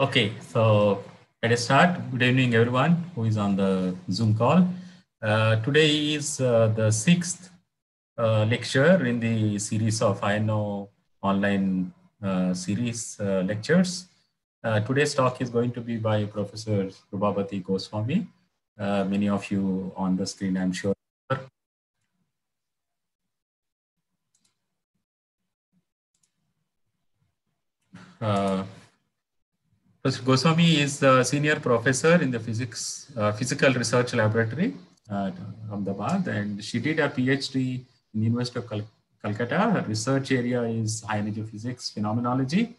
Okay, so let us start. Good evening, everyone who is on the Zoom call. Uh, today is uh, the sixth uh, lecture in the series of INO online uh, series uh, lectures. Uh, today's talk is going to be by Professor Srubabati Goswami. many of you on the screen, I'm sure. Uh, Goswami is a senior professor in the physics uh, physical research laboratory at Ahmedabad, and she did a PhD in University of Cal Calcutta. Her research area is high energy physics phenomenology,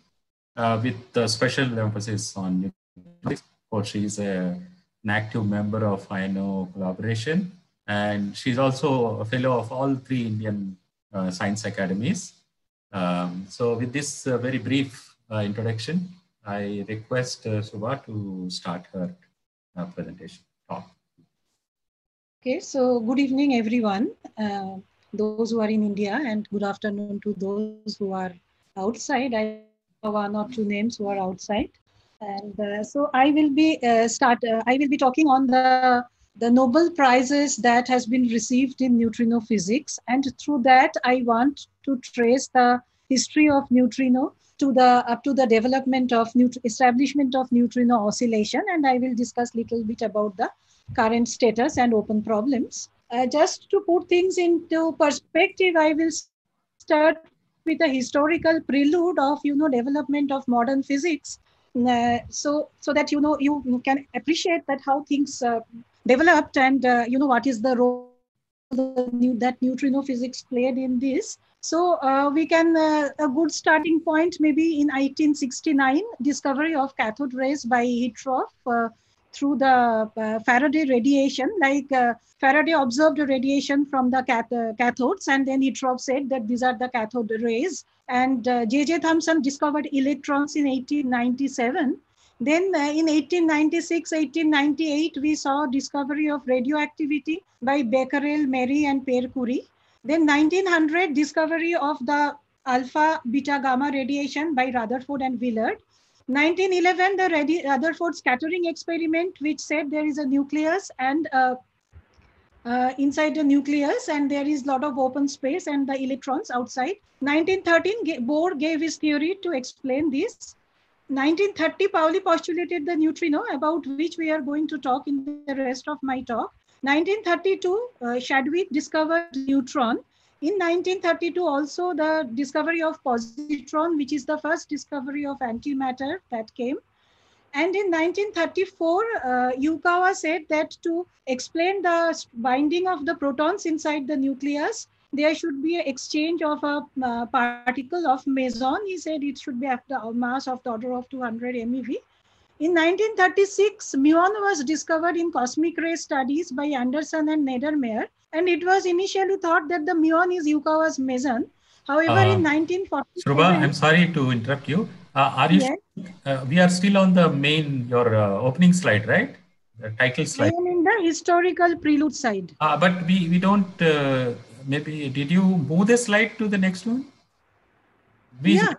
uh, with a special emphasis on physics. She is a, an active member of INO collaboration, and she's also a fellow of all three Indian uh, science academies. Um, so, with this uh, very brief uh, introduction, I request uh, Subha to start her uh, presentation talk. Okay, so good evening, everyone. Uh, those who are in India, and good afternoon to those who are outside. I have one or two names who are outside, and uh, so I will be uh, start. Uh, I will be talking on the the Nobel prizes that has been received in neutrino physics, and through that I want to trace the history of neutrino to the up to the development of establishment of neutrino oscillation and i will discuss little bit about the current status and open problems. Uh, just to put things into perspective i will start with a historical prelude of you know development of modern physics. Uh, so so that you know you can appreciate that how things uh, developed and uh, you know what is the role that neutrino physics played in this so uh, we can, uh, a good starting point maybe in 1869, discovery of cathode rays by Hittorf uh, through the uh, Faraday radiation. Like uh, Faraday observed radiation from the cath uh, cathodes and then Hittorf said that these are the cathode rays. And J.J. Thomson discovered electrons in 1897. Then in 1896, 1898, we saw discovery of radioactivity by Becquerel, Marie, and Pierre Curie. Then 1900 discovery of the alpha beta gamma radiation by Rutherford and Villard. 1911 the Rutherford scattering experiment which said there is a nucleus and uh, uh, inside the nucleus and there is lot of open space and the electrons outside. 1913 Bohr gave his theory to explain this. 1930 Pauli postulated the neutrino about which we are going to talk in the rest of my talk. 1932, uh, Chadwick discovered neutron. In 1932, also the discovery of positron, which is the first discovery of antimatter that came. And in 1934, uh, Yukawa said that to explain the binding of the protons inside the nucleus, there should be an exchange of a uh, particle of meson. He said it should be at the mass of the order of 200 MeV. In 1936, muon was discovered in cosmic ray studies by Anderson and Neddermeyer, and it was initially thought that the muon is Yukawa's meson. However, uh, in 1940, Shruba, I'm sorry to interrupt you. Uh, are you? Yes. Uh, we are still on the main your uh, opening slide, right? The title slide. I am in the historical prelude side. Uh, but we we don't. Uh, maybe did you move the slide to the next one? We, yeah.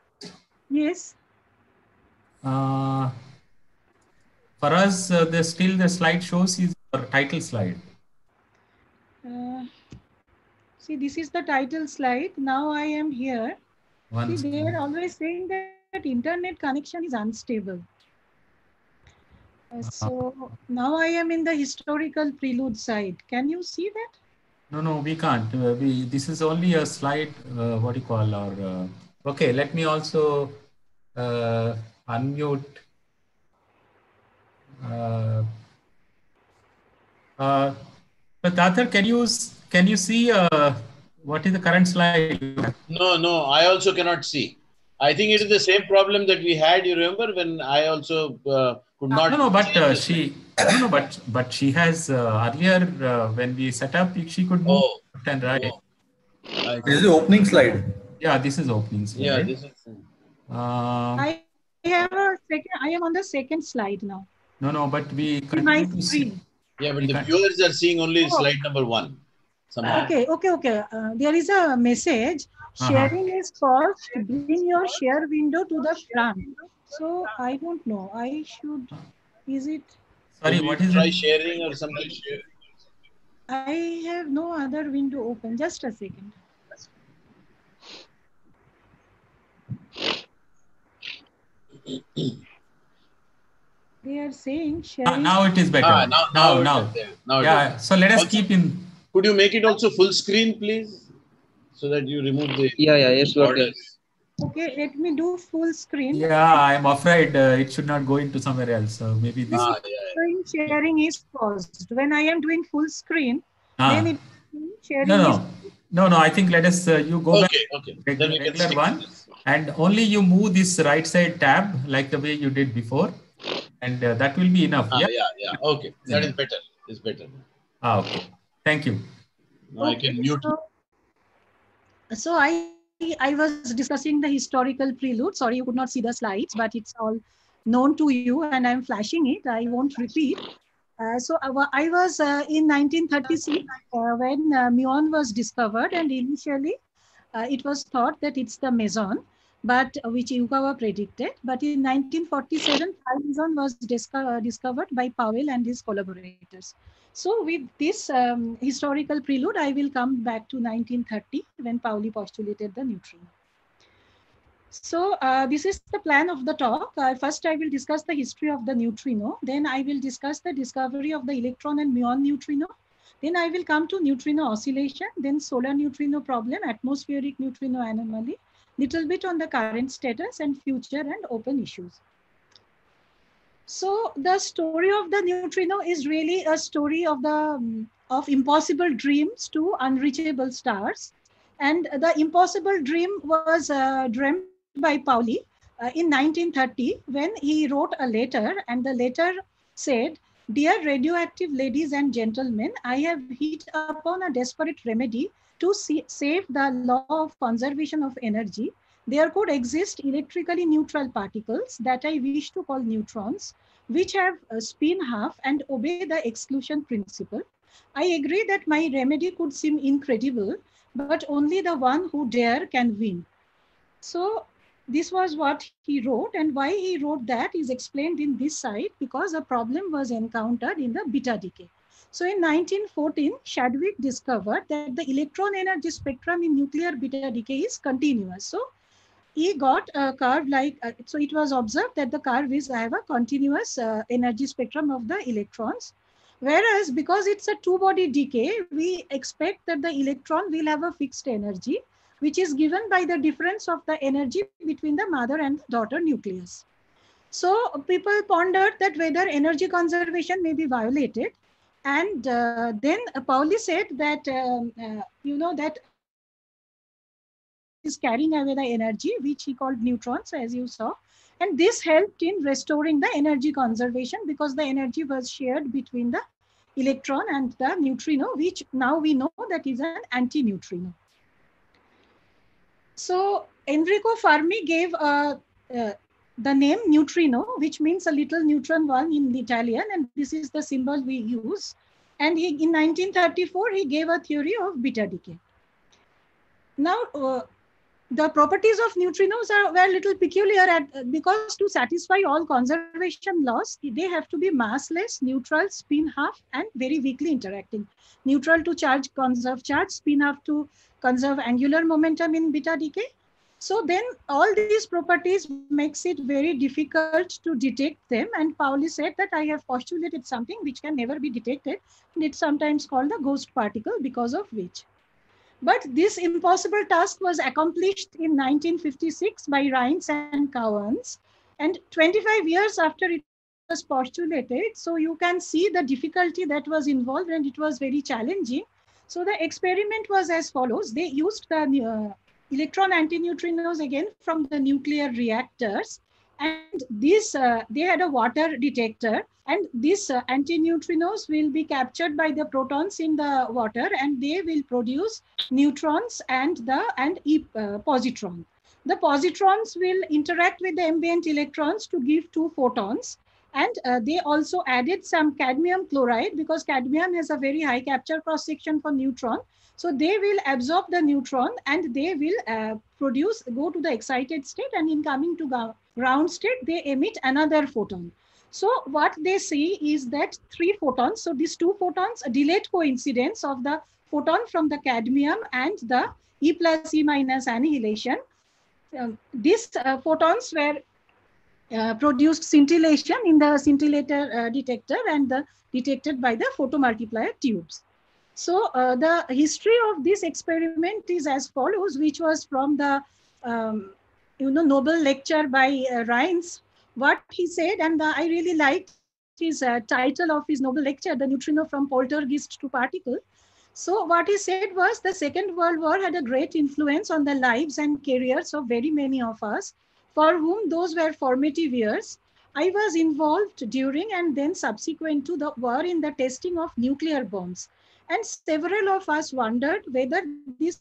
Yes. Uh, for us, uh, the still the slide shows is our title slide. Uh, see, this is the title slide. Now I am here. One see, they are always saying that internet connection is unstable. Uh, uh-huh. so now I am in the historical prelude side. Can you see that? No, no, we can't. Uh, we, this is only a slide, uh, what do you call our, uh, okay, let me also uh, unmute but Datar, can you can you see uh, what is the current slide? No, no, I also cannot see. I think it is the same problem that we had. You remember when I also uh, could not. No, no, but uh, she. No, no, but but she has uh, earlier uh, when we set up, she could move oh. left and right. Oh. This is the opening slide. Yeah, this is opening slide. Yeah, this is. Uh, I have a second. I am on the second slide now. No, no, but we continue to see. Yeah, but the viewers are seeing only oh. slide number one. Somehow. Okay, okay, okay. Uh, there is a message. Uh-huh. sharing is paused. Bring your share window to the front. So I don't know. I should. Is it? Sorry, what is try it? sharing or something? I have no other window open. Just a second. They are saying Ah, sharing. now it is better. Ah, now, now, it now. Now Yeah. is. So let us Also- keep in. Could you make it also full screen, please? So that you remove the Yeah, yeah, it's working. borders. Okay, let me do full screen. Yeah, I'm afraid uh, it should not go into somewhere else. So maybe this. Ah, yeah, yeah. Sharing is paused. When I am doing full screen, Ah. then it sharing No, is no, no, no. I think let us. Uh, you go back Okay, okay. Reg- Then we can regular one. and only you move this right side tab like the way you did before, and uh, that will be enough. Ah, yeah. yeah, yeah. Okay, that is better. It's better. Ah, okay. Thank you. Now I can mute. So, so I I was discussing the historical prelude. Sorry, you could not see the slides, but it's all known to you, and I'm flashing it. I won't repeat. Uh, so I I was uh, in 1936 uh, when uh, muon was discovered, and initially uh, it was thought that it's the meson, but uh, which Yukawa predicted. But in 1947, meson was disco- uh, discovered by Powell and his collaborators. So with this um, historical prelude, I will come back to 1930 when Pauli postulated the neutrino. So uh, this is the plan of the talk. Uh, first, I will discuss the history of the neutrino. Then I will discuss the discovery of the electron and muon neutrino. Then I will come to neutrino oscillation, then solar neutrino problem, atmospheric neutrino anomaly, little bit on the current status and future and open issues. So the story of the neutrino is really a story of the um, of impossible dreams to unreachable stars, and the impossible dream was uh, dreamt by Pauli uh, in 1930 when he wrote a letter, and the letter said, "Dear radioactive ladies and gentlemen, I have hit upon a desperate remedy to see, save the law of conservation of energy." There could exist electrically neutral particles that I wish to call neutrons, which have a spin half and obey the exclusion principle. I agree that my remedy could seem incredible, but only the one who dare can win. So this was what he wrote and why he wrote that is explained in this side because a problem was encountered in the beta decay. So in 1914, Chadwick discovered that the electron energy spectrum in nuclear beta decay is continuous. So he got a curve like, uh, so it was observed that the curve is, I have a continuous uh, energy spectrum of the electrons. Whereas because it's a two body decay, we expect that the electron will have a fixed energy, which is given by the difference of the energy between the mother and daughter nucleus. So people pondered that whether energy conservation may be violated. And uh, then Pauli said that, um, uh, you know, that is carrying away the energy, which he called neutrons, as you saw. And this helped in restoring the energy conservation because the energy was shared between the electron and the neutrino, which now we know that is an anti-neutrino. So Enrico Fermi gave a, uh, the name neutrino, which means a little neutron one in Italian, and this is the symbol we use. And he, in 1934, he gave a theory of beta decay. Now, uh, the properties of neutrinos are were a little peculiar at, because to satisfy all conservation laws, they have to be massless, neutral, spin half, and very weakly interacting. Neutral to charge, conserve charge, spin half to conserve angular momentum in beta decay. So then all these properties makes it very difficult to detect them. And Pauli said that I have postulated something which can never be detected. And it's sometimes called the ghost particle because of which. But this impossible task was accomplished in 1956 by Reines and Cowens. And 25 years after it was postulated, so you can see the difficulty that was involved and it was very challenging. So the experiment was as follows. They used the uh, electron antineutrinos again from the nuclear reactors. And this, uh, they had a water detector and these uh, antineutrinos will be captured by the protons in the water and they will produce neutrons and the and e, uh, positron. The positrons will interact with the ambient electrons to give two photons And uh, they also added some cadmium chloride because cadmium has a very high capture cross section for neutron. So they will absorb the neutron and they will uh, produce, go to the excited state and in coming to ground state, they emit another photon. So what they see is that three photons, so these two photons, a delayed coincidence of the photon from the cadmium and the E plus E minus annihilation. Um, these uh, photons were uh, produced scintillation in the scintillator uh, detector and the detected by the photomultiplier tubes. So uh, the history of this experiment is as follows, which was from the um, you know Nobel lecture by uh, Reines. What he said, and I really liked his uh, title of his Nobel lecture, "The Neutrino from Poltergeist to Particle." So what he said was the Second World War had a great influence on the lives and careers of very many of us for whom those were formative years. I was involved during and then subsequent to the war in the testing of nuclear bombs. And several of us wondered whether this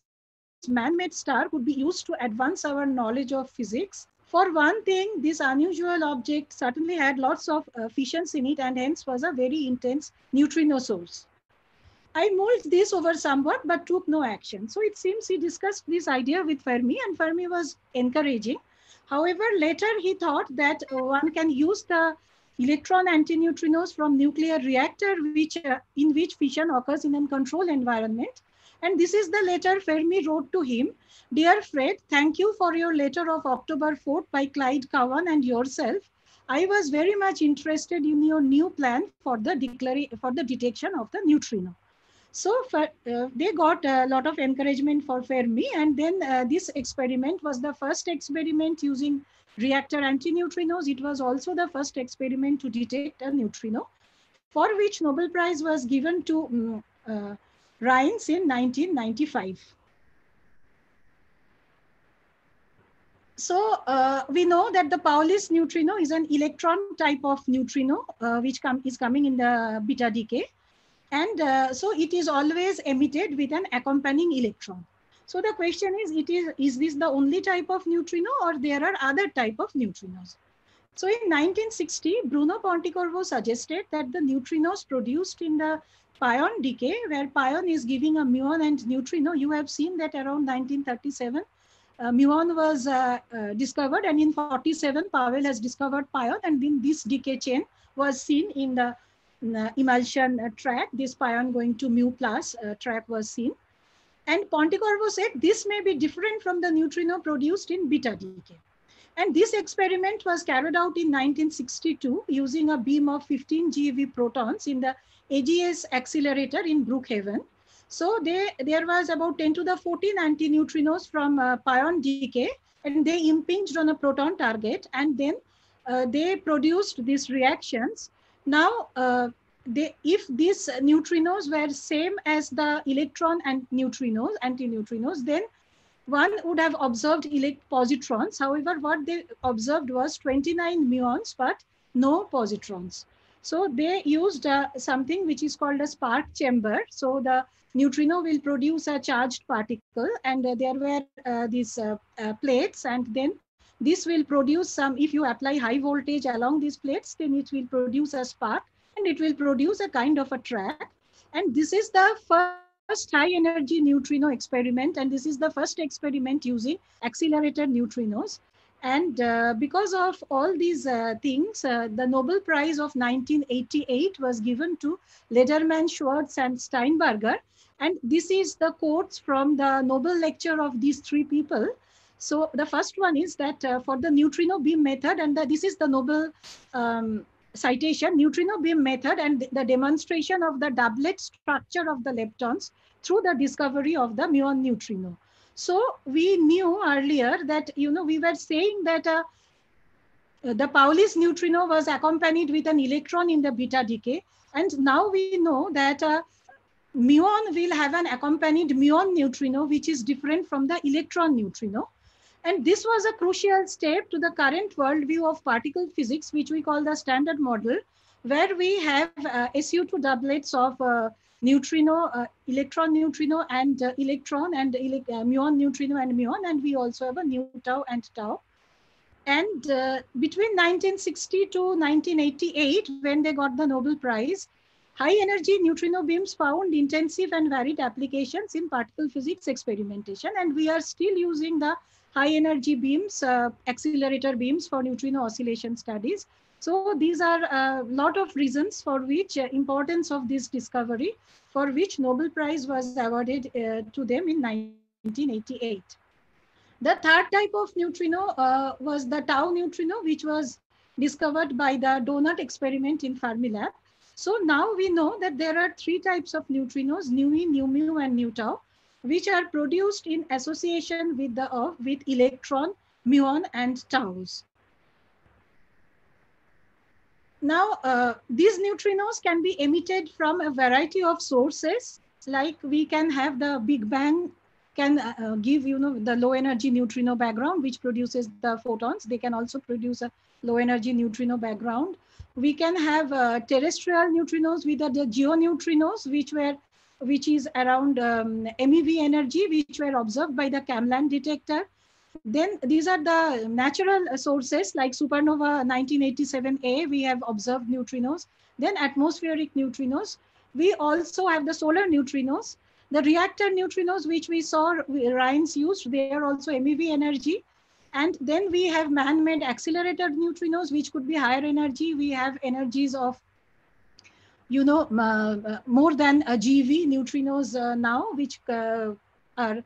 man-made star could be used to advance our knowledge of physics. For one thing, this unusual object certainly had lots of uh, fissions in it and hence was a very intense neutrino source. I mulled this over somewhat but took no action. So it seems he discussed this idea with Fermi and Fermi was encouraging. However, later he thought that one can use the electron antineutrinos from nuclear reactor which, uh, in which fission occurs in a controlled environment. And this is the letter Fermi wrote to him. Dear Fred, thank you for your letter of October 4th by Clyde Cowan and yourself. I was very much interested in your new plan for the, for the detection of the neutrino. So for, uh, they got a lot of encouragement for Fermi. And then uh, this experiment was the first experiment using reactor antineutrinos. It was also the first experiment to detect a neutrino, for which Nobel Prize was given to um, uh, Reines in 1995. So uh, we know that the Pauli's neutrino is an electron type of neutrino, uh, which com is coming in the beta decay. And uh, so it is always emitted with an accompanying electron. So the question is, it is, is this the only type of neutrino or there are other type of neutrinos? So in 1960, Bruno Pontecorvo suggested that the neutrinos produced in the pion decay, where pion is giving a muon and neutrino, you have seen that around 1937, uh, muon was uh, uh, discovered and in 47, Powell has discovered pion and then this decay chain was seen in the uh, emulsion uh, track, this pion going to mu plus uh, track was seen. And Pontecorvo said this may be different from the neutrino produced in beta decay. And this experiment was carried out in 1962 using a beam of 15 GeV protons in the AGS accelerator in Brookhaven. So they, there was about 10 to the 14 antineutrinos from uh, pion decay and they impinged on a proton target and then uh, they produced these reactions now, uh, they, if these neutrinos were same as the electron and neutrinos, antineutrinos, then one would have observed elect positrons. However, what they observed was 29 muons, but no positrons. So they used uh, something which is called a spark chamber. So the neutrino will produce a charged particle and uh, there were uh, these uh, uh, plates and then this will produce some, if you apply high voltage along these plates, then it will produce a spark and it will produce a kind of a track. And this is the first high energy neutrino experiment. And this is the first experiment using accelerated neutrinos. And uh, because of all these uh, things, uh, the Nobel Prize of 1988 was given to Lederman, Schwartz, and Steinberger. And this is the quotes from the Nobel lecture of these three people. So the first one is that uh, for the neutrino beam method, and the, this is the Nobel um, citation, neutrino beam method and the demonstration of the doublet structure of the leptons through the discovery of the muon neutrino. So we knew earlier that, you know, we were saying that uh, the Pauli's neutrino was accompanied with an electron in the beta decay. And now we know that uh, muon will have an accompanied muon neutrino, which is different from the electron neutrino. And this was a crucial step to the current worldview of particle physics, which we call the standard model, where we have uh, SU2 doublets of uh, neutrino, uh, electron neutrino and uh, electron and ele uh, muon neutrino and muon. And we also have a nu tau and tau. And uh, between 1960 to 1988, when they got the Nobel Prize, high energy neutrino beams found intensive and varied applications in particle physics experimentation. And we are still using the high energy beams, uh, accelerator beams for neutrino oscillation studies. So these are a lot of reasons for which uh, importance of this discovery, for which Nobel Prize was awarded uh, to them in 1988. The third type of neutrino uh, was the tau neutrino, which was discovered by the DONUT experiment in Fermilab. So now we know that there are three types of neutrinos, nu nu mu, and nu tau, which are produced in association with the Earth with electron, muon, and taus. Now, uh, these neutrinos can be emitted from a variety of sources, like we can have the Big Bang can uh, uh, give, you know, the low energy neutrino background, which produces the photons. They can also produce a low energy neutrino background. We can have uh, terrestrial neutrinos with the geoneutrinos, which were which is around um, MEV energy, which were observed by the KamLAND detector. Then these are the natural sources like supernova 1987A, we have observed neutrinos. Then atmospheric neutrinos. We also have the solar neutrinos. The reactor neutrinos, which we saw Reines used, they are also MEV energy. And then we have man-made accelerated neutrinos, which could be higher energy. We have energies of, you know, uh, more than a GeV neutrinos uh, now, which uh, are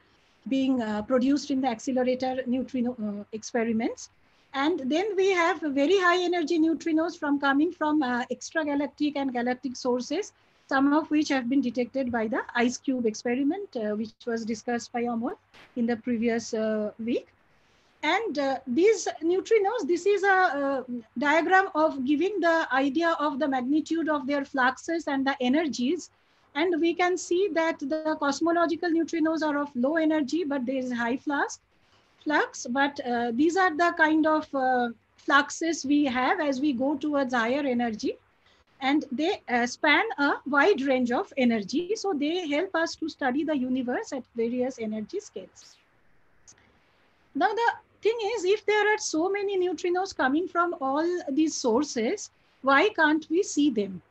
being produced in the accelerator neutrino experiments. And then we have very high energy neutrinos from coming from extragalactic and galactic sources, some of which have been detected by the IceCube experiment, uh, which was discussed by Amol in the previous uh, week. And uh, these neutrinos, this is a diagram of giving the idea of the magnitude of their fluxes and the energies and we can see that the cosmological neutrinos are of low energy, but there is high flux. flux. But uh, these are the kind of uh, fluxes we have as we go towards higher energy. And they uh, span a wide range of energy. So they help us to study the universe at various energy scales. Now the thing is, if there are so many neutrinos coming from all these sources, why can't we see them?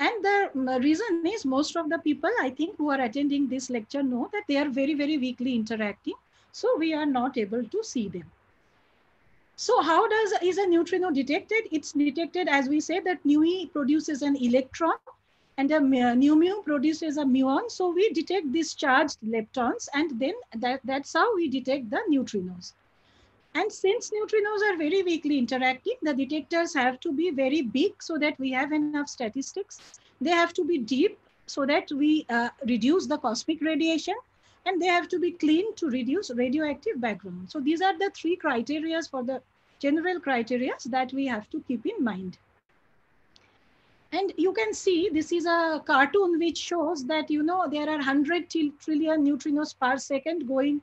And the mm, uh, reason is most of the people, I think, who are attending this lecture know that they are very, very weakly interacting. So we are not able to see them. So how does is a neutrino detected? It's detected as we say that e produces an electron and a uh, nu mu produces a muon. So we detect these charged leptons and then that, that's how we detect the neutrinos. And since neutrinos are very weakly interacting, the detectors have to be very big so that we have enough statistics. They have to be deep so that we uh, reduce the cosmic radiation and they have to be clean to reduce radioactive background. So these are the three criteria for the general criteria that we have to keep in mind. And you can see this is a cartoon which shows that, you know, there are 100 trillion neutrinos per second going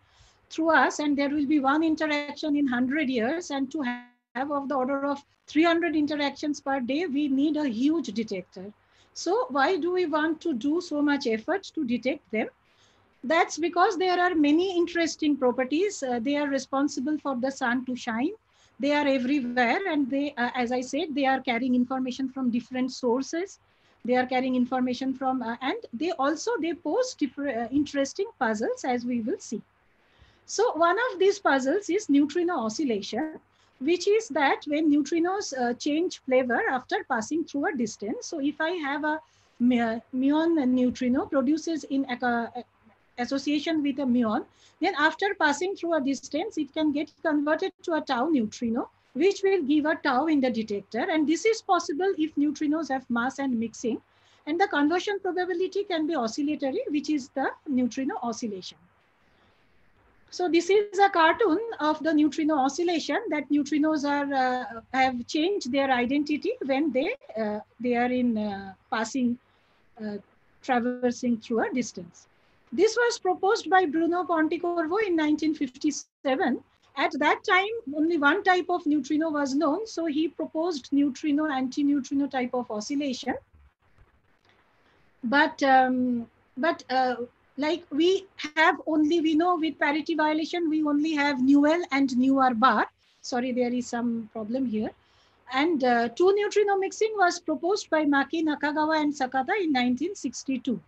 through us and there will be one interaction in 100 years and to have of the order of 300 interactions per day, we need a huge detector. So why do we want to do so much effort to detect them? That's because there are many interesting properties. Uh, they are responsible for the sun to shine. They are everywhere and they, uh, as I said, they are carrying information from different sources. They are carrying information from, uh, and they also, they pose different, uh, interesting puzzles as we will see. So one of these puzzles is neutrino oscillation, which is that when neutrinos uh, change flavor after passing through a distance. So if I have a muon neutrino produces in a, association with a muon, then after passing through a distance, it can get converted to a tau neutrino, which will give a tau in the detector. And this is possible if neutrinos have mass and mixing. And the conversion probability can be oscillatory, which is the neutrino oscillation. So this is a cartoon of the neutrino oscillation that neutrinos are uh, have changed their identity when they uh, they are in uh, passing uh, traversing through a distance. This was proposed by Bruno Pontecorvo in 1957. At that time, only one type of neutrino was known, so he proposed neutrino anti-neutrino type of oscillation. But um, but uh, like we have only, we know with parity violation, we only have Newell and Neuer bar. Sorry, there is some problem here. And uh, two neutrino mixing was proposed by Maki, Nakagawa, and Sakata in 1962.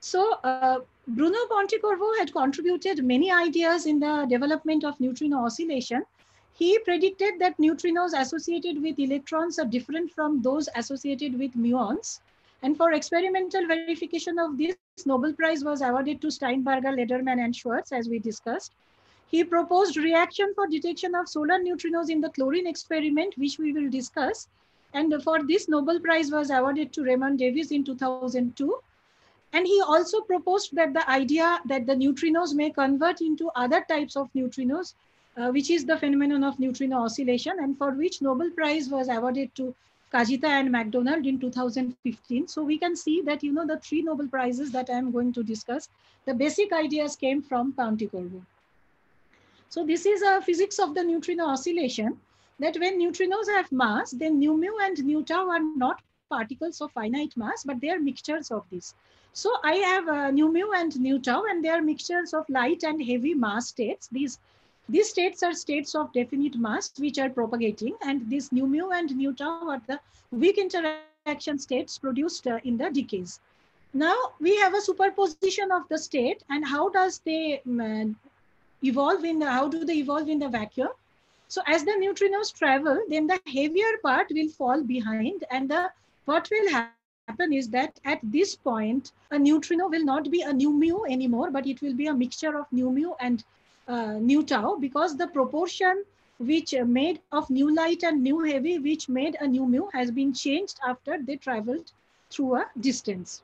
So uh, Bruno Pontecorvo had contributed many ideas in the development of neutrino oscillation. He predicted that neutrinos associated with electrons are different from those associated with muons. And for experimental verification of this, Nobel Prize was awarded to Steinberger, Lederman, and Schwartz, as we discussed. He proposed reaction for detection of solar neutrinos in the chlorine experiment, which we will discuss. And for this, Nobel Prize was awarded to Raymond Davis in 2002. And he also proposed that the idea that the neutrinos may convert into other types of neutrinos, uh, which is the phenomenon of neutrino oscillation, and for which Nobel Prize was awarded to Kajita and McDonald in 2015. So we can see that, you know, the three Nobel Prizes that I'm going to discuss, the basic ideas came from Pontecorvo. So this is a physics of the neutrino oscillation that when neutrinos have mass, then nu mu and nu tau are not particles of finite mass, but they are mixtures of this. So I have uh, nu mu and nu tau, and they are mixtures of light and heavy mass states. These, these states are states of definite mass, which are propagating, and this nu mu and nu tau are the weak interaction states produced uh, in the decays. Now we have a superposition of the state, and how does they um, evolve in the, how do they evolve in the vacuum? So as the neutrinos travel, then the heavier part will fall behind, and the what will happen is that at this point, a neutrino will not be a nu mu anymore, but it will be a mixture of nu mu and uh, tau because the proportion which made of nu light and nu heavy, which made a nu mu has been changed after they traveled through a distance.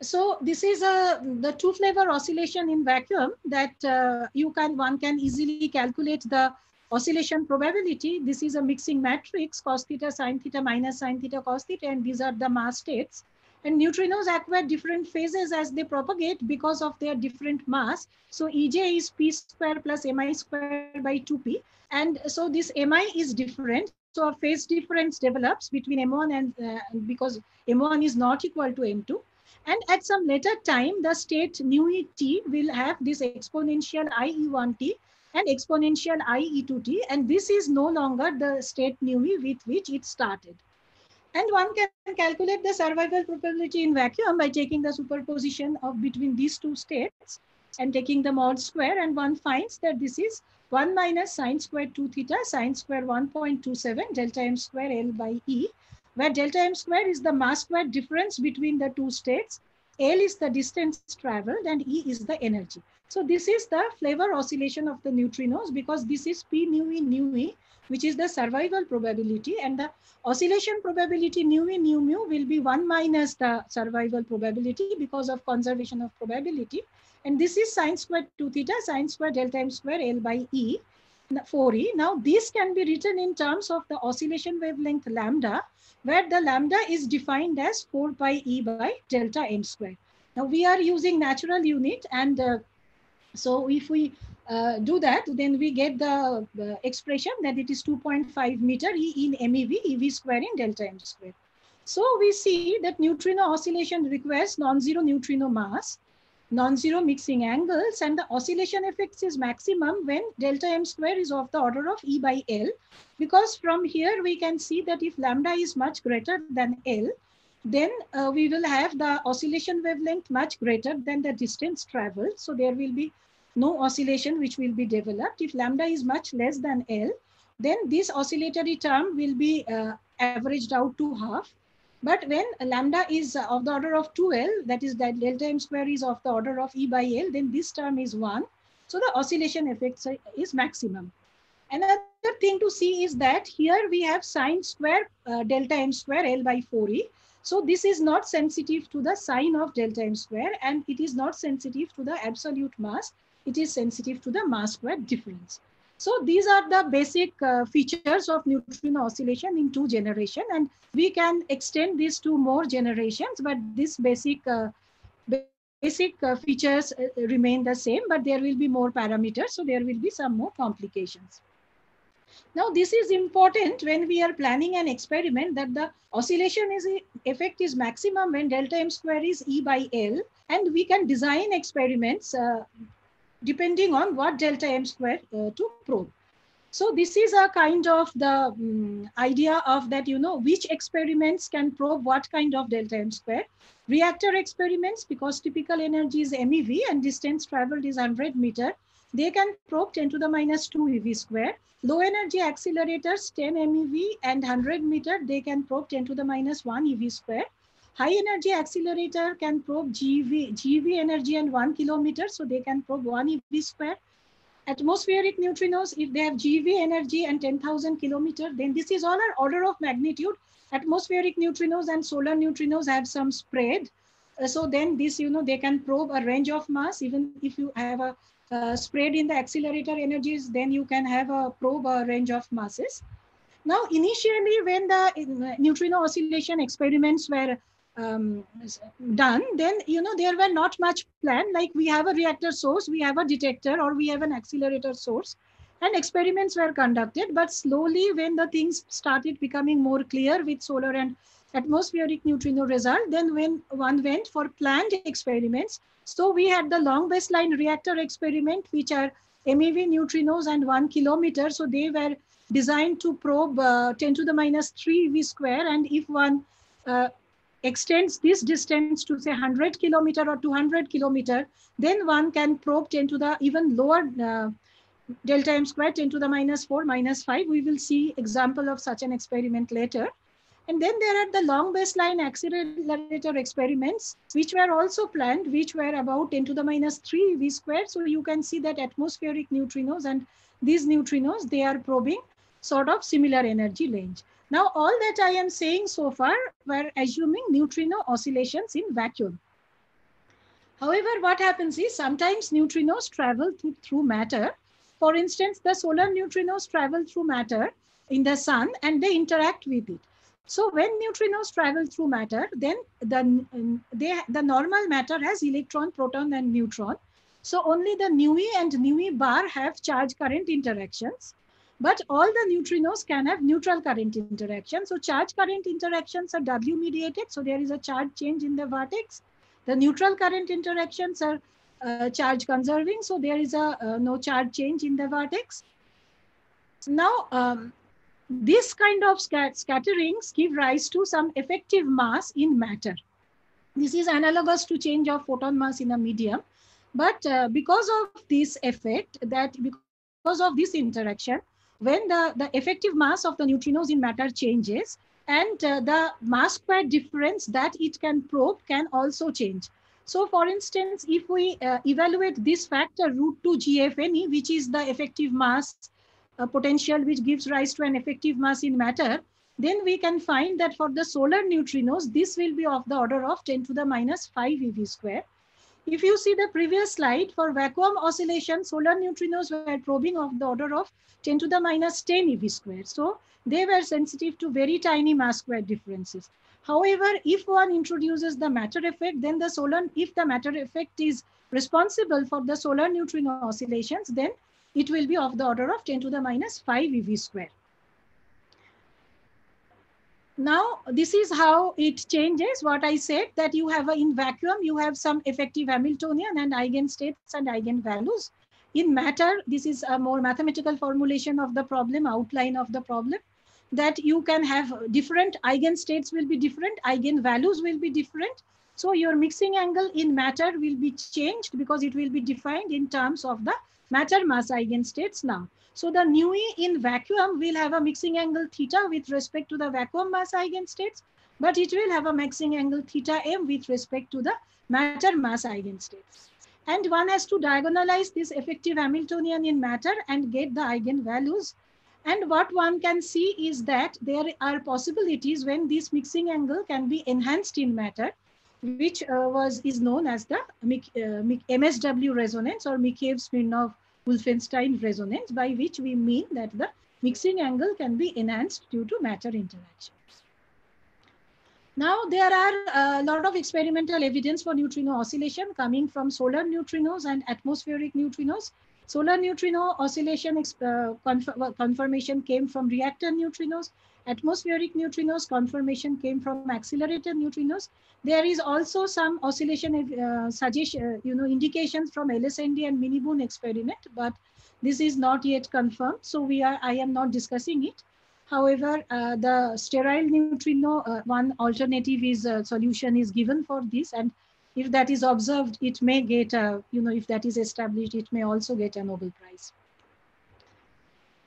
So this is a the two flavor oscillation in vacuum that uh, you can one can easily calculate the oscillation probability. This is a mixing matrix cos theta sine theta minus sine theta cos theta and these are the mass states. And neutrinos acquire different phases as they propagate because of their different mass. So EJ is p square plus mi square by 2p. And so this mi is different. So a phase difference develops between M1 and uh, because M1 is not equal to M2. And at some later time, the state nu t will have this exponential IE1t and exponential IE2t. And this is no longer the state nu with which it started. And one can calculate the survival probability in vacuum by taking the superposition of between these two states and taking the mod square. And one finds that this is 1 minus sine square 2 theta sine square 1.27 delta m square L by E where delta m square is the mass square difference between the two states. L is the distance traveled and E is the energy. So this is the flavor oscillation of the neutrinos because this is P nu E nu E, which is the survival probability and the oscillation probability nu E nu mu will be 1 minus the survival probability because of conservation of probability. And this is sine square 2 theta sine square delta m square L by E 4E. Now this can be written in terms of the oscillation wavelength lambda where the lambda is defined as 4 pi e by delta m square. Now we are using natural unit and uh, so if we uh, do that, then we get the, the expression that it is 2.5 meter E in MEV, EV square in delta m square. So we see that neutrino oscillation requires non-zero neutrino mass, non-zero mixing angles, and the oscillation effects is maximum when delta m square is of the order of E by L. Because from here we can see that if lambda is much greater than L, then uh, we will have the oscillation wavelength much greater than the distance traveled. So there will be no oscillation which will be developed. If lambda is much less than L, then this oscillatory term will be uh, averaged out to half. But when lambda is of the order of 2L, that is that delta m square is of the order of E by L, then this term is 1. So the oscillation effect is maximum. Another thing to see is that here we have sine square uh, delta m square L by 4E. So this is not sensitive to the sine of delta m square and it is not sensitive to the absolute mass. It is sensitive to the mass square difference. So these are the basic uh, features of neutrino oscillation in two generation and we can extend this to more generations, but this basic uh, basic uh, features uh, remain the same, but there will be more parameters. So there will be some more complications. Now this is important when we are planning an experiment that the oscillation is effect is maximum when delta m square is E by L and we can design experiments uh, depending on what delta m square uh, to probe. So this is a kind of the um, idea of that, you know, which experiments can probe what kind of delta m square. Reactor experiments, because typical energy is MeV and distance traveled is 100 meter, they can probe 10 to the minus 2 eV square. Low energy accelerators, 10 MeV and 100 meter, they can probe 10 to the minus 1 eV square. High energy accelerator can probe GV, GeV energy and 1 kilometer, so they can probe 1 eV square atmospheric neutrinos, if they have GV energy and 10,000 kilometer, then this is all an order of magnitude. Atmospheric neutrinos and solar neutrinos have some spread. Uh, so then this, you know, they can probe a range of mass. Even if you have a uh, spread in the accelerator energies, then you can have a probe a range of masses. Now, initially, when the uh, neutrino oscillation experiments were um, done, then you know there were not much plan. Like we have a reactor source, we have a detector, or we have an accelerator source, and experiments were conducted. But slowly, when the things started becoming more clear with solar and atmospheric neutrino result, then when one went for planned experiments, so we had the long baseline reactor experiment, which are MeV neutrinos and one kilometer. So they were designed to probe uh, 10 to the minus 3 V square. And if one uh, extends this distance to say 100 kilometer or 200 kilometer, then one can probe 10 to the even lower uh, delta m square 10 to the minus 4 minus 5. We will see example of such an experiment later. And then there are the long baseline accelerator experiments, which were also planned, which were about 10 to the minus 3 V square. So you can see that atmospheric neutrinos and these neutrinos, they are probing sort of similar energy range. Now, all that I am saying so far were assuming neutrino oscillations in vacuum. However, what happens is sometimes neutrinos travel through, through matter. For instance, the solar neutrinos travel through matter in the sun and they interact with it. So when neutrinos travel through matter, then the, they, the normal matter has electron, proton, and neutron. So only the NUI and NUI bar have charge current interactions. But all the neutrinos can have neutral current interaction. So charge current interactions are W mediated. So there is a charge change in the vertex. The neutral current interactions are uh, charge conserving. So there is a uh, no charge change in the vertex. Now, um, this kind of scat scatterings give rise to some effective mass in matter. This is analogous to change of photon mass in a medium. But uh, because of this effect, that because of this interaction, when the, the effective mass of the neutrinos in matter changes and uh, the mass square difference that it can probe can also change. So for instance, if we uh, evaluate this factor root 2 GFNE, which is the effective mass uh, potential which gives rise to an effective mass in matter, then we can find that for the solar neutrinos, this will be of the order of 10 to the minus 5 eV square. If you see the previous slide, for vacuum oscillation, solar neutrinos were probing of the order of 10 to the minus 10 eV square. So they were sensitive to very tiny mass square differences. However, if one introduces the matter effect, then the solar, if the matter effect is responsible for the solar neutrino oscillations, then it will be of the order of 10 to the minus 5 eV square. Now, this is how it changes. What I said that you have a, in vacuum, you have some effective Hamiltonian and eigenstates and eigenvalues. In matter, this is a more mathematical formulation of the problem, outline of the problem, that you can have different eigenstates will be different, eigenvalues will be different. So your mixing angle in matter will be changed because it will be defined in terms of the matter mass eigenstates now. So the NUI in vacuum will have a mixing angle theta with respect to the vacuum mass eigenstates, but it will have a mixing angle theta m with respect to the matter mass eigenstates. And one has to diagonalize this effective Hamiltonian in matter and get the eigenvalues. And what one can see is that there are possibilities when this mixing angle can be enhanced in matter, which uh, was is known as the uh, MSW resonance or Mikheev-Smirnov Wolfenstein resonance, by which we mean that the mixing angle can be enhanced due to matter interactions. Now, there are a lot of experimental evidence for neutrino oscillation coming from solar neutrinos and atmospheric neutrinos. solar neutrino oscillation uh, confirmation came from reactor neutrinos. Atmospheric neutrinos confirmation came from accelerator neutrinos. There is also some oscillation uh, suggestion, uh, you know, indications from LSND and MiniBooNE experiment, but this is not yet confirmed. So we are, I am not discussing it. However, uh, the sterile neutrino, uh, one alternative is uh, solution is given for this. And if that is observed, it may get, a, you know, if that is established, it may also get a Nobel Prize.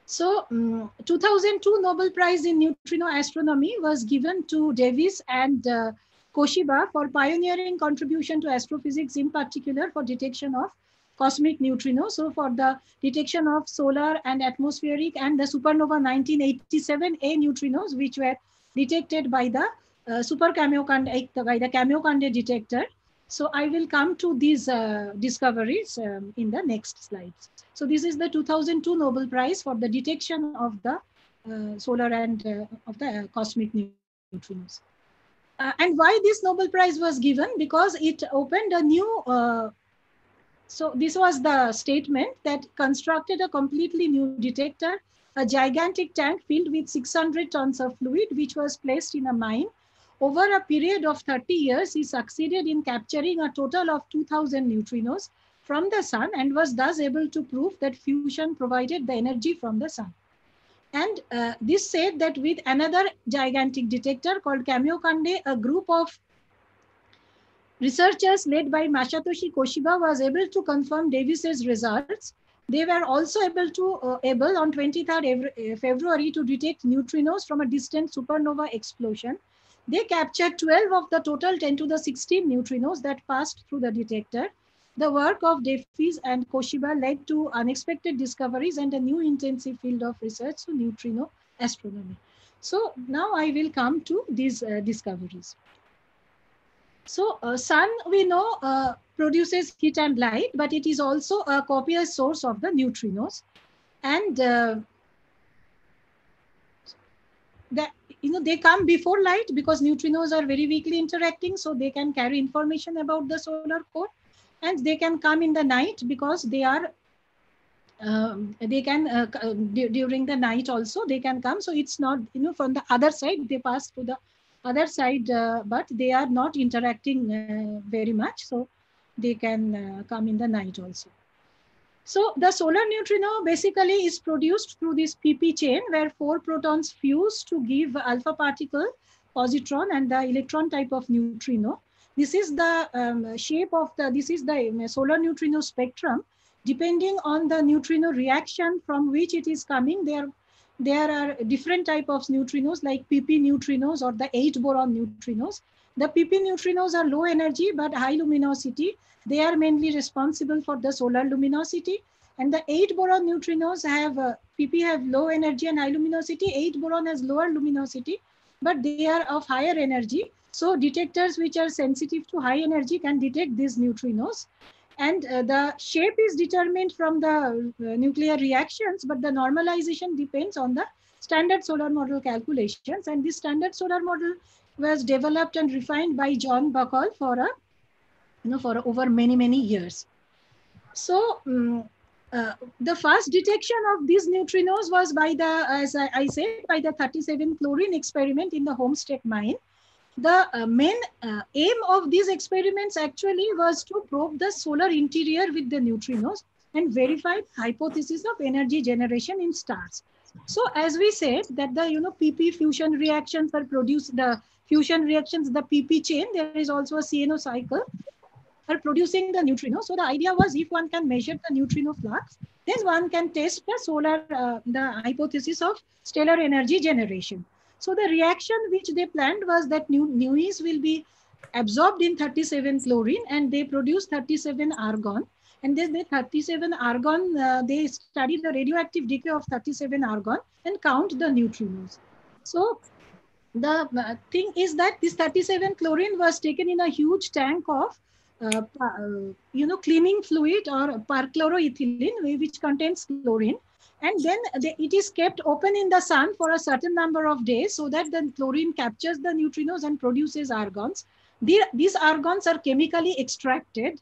So um, 2002 Nobel Prize in Neutrino Astronomy was given to Davis and uh, Koshiba for pioneering contribution to astrophysics, in particular for detection of cosmic neutrinos. So for the detection of solar and atmospheric and the supernova 1987A neutrinos, which were detected by the uh, super Kamiokande, by the Kamiokande detector. So I will come to these uh, discoveries um, in the next slides. So this is the 2002 Nobel Prize for the detection of the uh, solar and uh, of the uh, cosmic neutrinos. Uh, and why this Nobel Prize was given? Because it opened a new so this was the statement that constructed a completely new detector, a gigantic tank filled with 600 tons of fluid, which was placed in a mine. Over a period of 30 years, he succeeded in capturing a total of 2000 neutrinos from the sun and was thus able to prove that fusion provided the energy from the sun. And uh, this said that with another gigantic detector called Kamiokande, a group of Researchers led by Masatoshi Koshiba was able to confirm Davis's results. They were also able to uh, able on 23rd uh, February to detect neutrinos from a distant supernova explosion. They captured 12 of the total 10 to the 16 neutrinos that passed through the detector. The work of Davis and Koshiba led to unexpected discoveries and a new intensive field of research to neutrino astronomy. So now I will come to these uh, discoveries. So uh, sun, we know, uh, produces heat and light, but it is also a copious source of the neutrinos. And uh, that, you know, they come before light because neutrinos are very weakly interacting, so they can carry information about the solar core. And they can come in the night because they are um, they can uh, uh during the night also they can come so it's not you know from the other side they pass to the other side, uh, but they are not interacting uh, very much. So they can uh, come in the night also. So the solar neutrino basically is produced through this PP chain where four protons fuse to give alpha particle, positron and the electron type of neutrino. This is the um, shape of the, this is the um, solar neutrino spectrum. Depending on the neutrino reaction from which it is coming, there there are different type of neutrinos like pp neutrinos or the 8 boron neutrinos. The pp neutrinos are low energy but high luminosity. They are mainly responsible for the solar luminosity. And the 8 boron neutrinos have uh, pp have low energy and high luminosity. 8 boron has lower luminosity but they are of higher energy so detectors which are sensitive to high energy can detect these neutrinos and uh, the shape is determined from the uh, nuclear reactions, but the normalization depends on the standard solar model calculations. And this standard solar model was developed and refined by John Bahcall for a, you know, for over many, many years. So um, uh, the first detection of these neutrinos was by the, as I, I said, by the 37 chlorine experiment in the Homestake mine the uh, main uh, aim of these experiments actually was to probe the solar interior with the neutrinos and verify hypothesis of energy generation in stars. So as we said that the you know PP fusion reactions are produced, the fusion reactions, the PP chain, there is also a CNO cycle are producing the neutrino. So the idea was if one can measure the neutrino flux, then one can test the solar, uh, the hypothesis of stellar energy generation. So the reaction which they planned was that new nu e's will be absorbed in 37 chlorine and they produce 37 argon. And then the 37 argon, uh, they study the radioactive decay of 37 argon and count the neutrinos. So the uh, thing is that this 37 chlorine was taken in a huge tank of uh, uh, you know, cleaning fluid or perchloroethylene, which contains chlorine and then it is kept open in the sun for a certain number of days so that the chlorine captures the neutrinos and produces argons. The, these argons are chemically extracted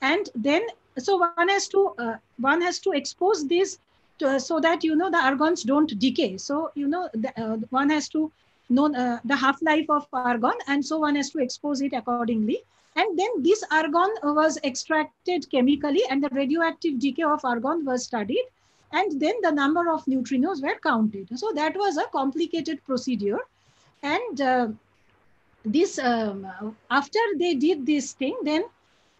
and then so one has to uh, one has to expose this to, so that you know the argons don't decay. So you know the, uh, one has to know uh, the half life of argon, and so one has to expose it accordingly. And then this argon was extracted chemically, and the radioactive decay of argon was studied. And then the number of neutrinos were counted. So that was a complicated procedure. And uh, this um, after they did this thing, then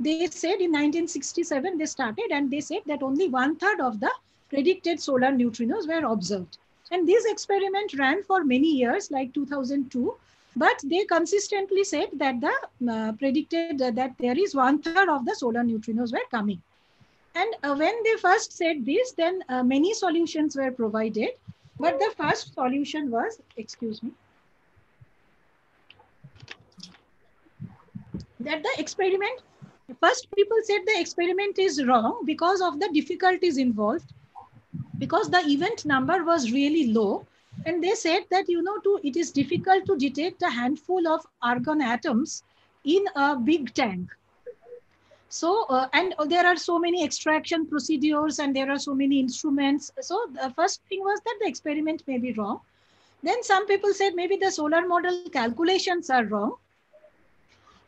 they said in 1967 they started and they said that only one third of the predicted solar neutrinos were observed. And this experiment ran for many years, like 2002, but they consistently said that the uh, predicted uh, that there is one third of the solar neutrinos were coming. And uh, when they first said this, then uh, many solutions were provided. But the first solution was, excuse me, that the experiment, first people said the experiment is wrong because of the difficulties involved, because the event number was really low. And they said that, you know, to, it is difficult to detect a handful of argon atoms in a big tank. So, uh, and there are so many extraction procedures and there are so many instruments. So the first thing was that the experiment may be wrong. Then some people said maybe the solar model calculations are wrong.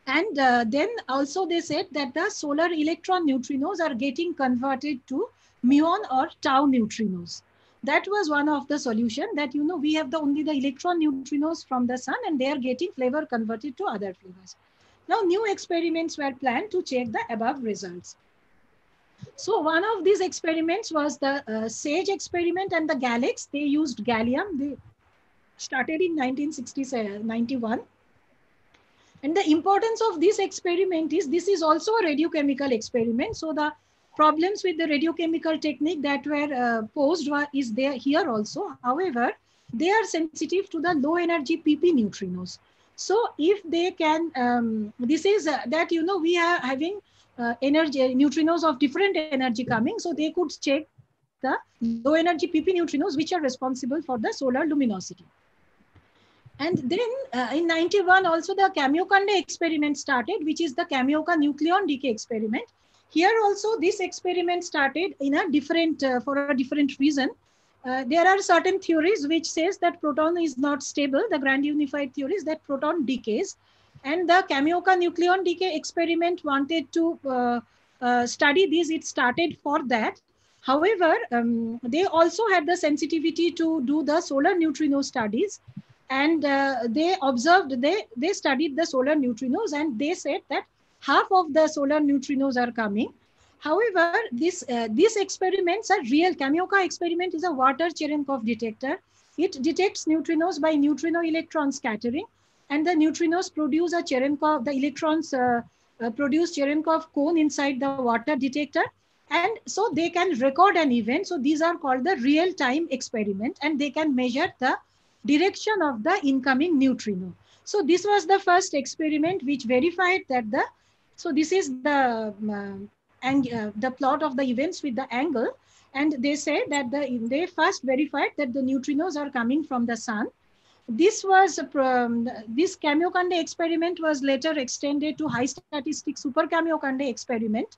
And uh, then also they said that the solar electron neutrinos are getting converted to muon or tau neutrinos. That was one of the solution that, you know, we have the only the electron neutrinos from the sun and they are getting flavor converted to other flavors. Now, new experiments were planned to check the above results. So one of these experiments was the uh, SAGE experiment and the GALLEX. They used gallium. They started in 1991. And the importance of this experiment is this is also a radiochemical experiment. So the problems with the radiochemical technique that were uh, posed were, is there here also. However, they are sensitive to the low energy PP neutrinos. So if they can, um, this is uh, that, you know, we are having uh, energy neutrinos of different energy coming. So they could check the low energy PP neutrinos, which are responsible for the solar luminosity. And then uh, in 91, also the Kamiokande experiment started, which is the Kamioka nucleon decay experiment. Here also this experiment started in a different, uh, for a different reason. Uh, there are certain theories which says that proton is not stable, the grand unified theories that proton decays. And the Kamioka nucleon decay experiment wanted to uh, uh, study this, it started for that. However, um, they also had the sensitivity to do the solar neutrino studies and uh, they observed they they studied the solar neutrinos and they said that half of the solar neutrinos are coming however this uh, these experiments are real. Kamioka experiment is a water cherenkov detector. It detects neutrinos by neutrino electron scattering and the neutrinos produce a cherenkov the electrons uh, uh, produce cherenkov cone inside the water detector. And so they can record an event. So these are called the real time experiment and they can measure the direction of the incoming neutrino. So this was the first experiment which verified that the, so this is the, uh, and, uh, the plot of the events with the angle. And they say that the, they first verified that the neutrinos are coming from the sun. This was, um, this Kamiokande experiment was later extended to high statistic super Kamiokande experiment,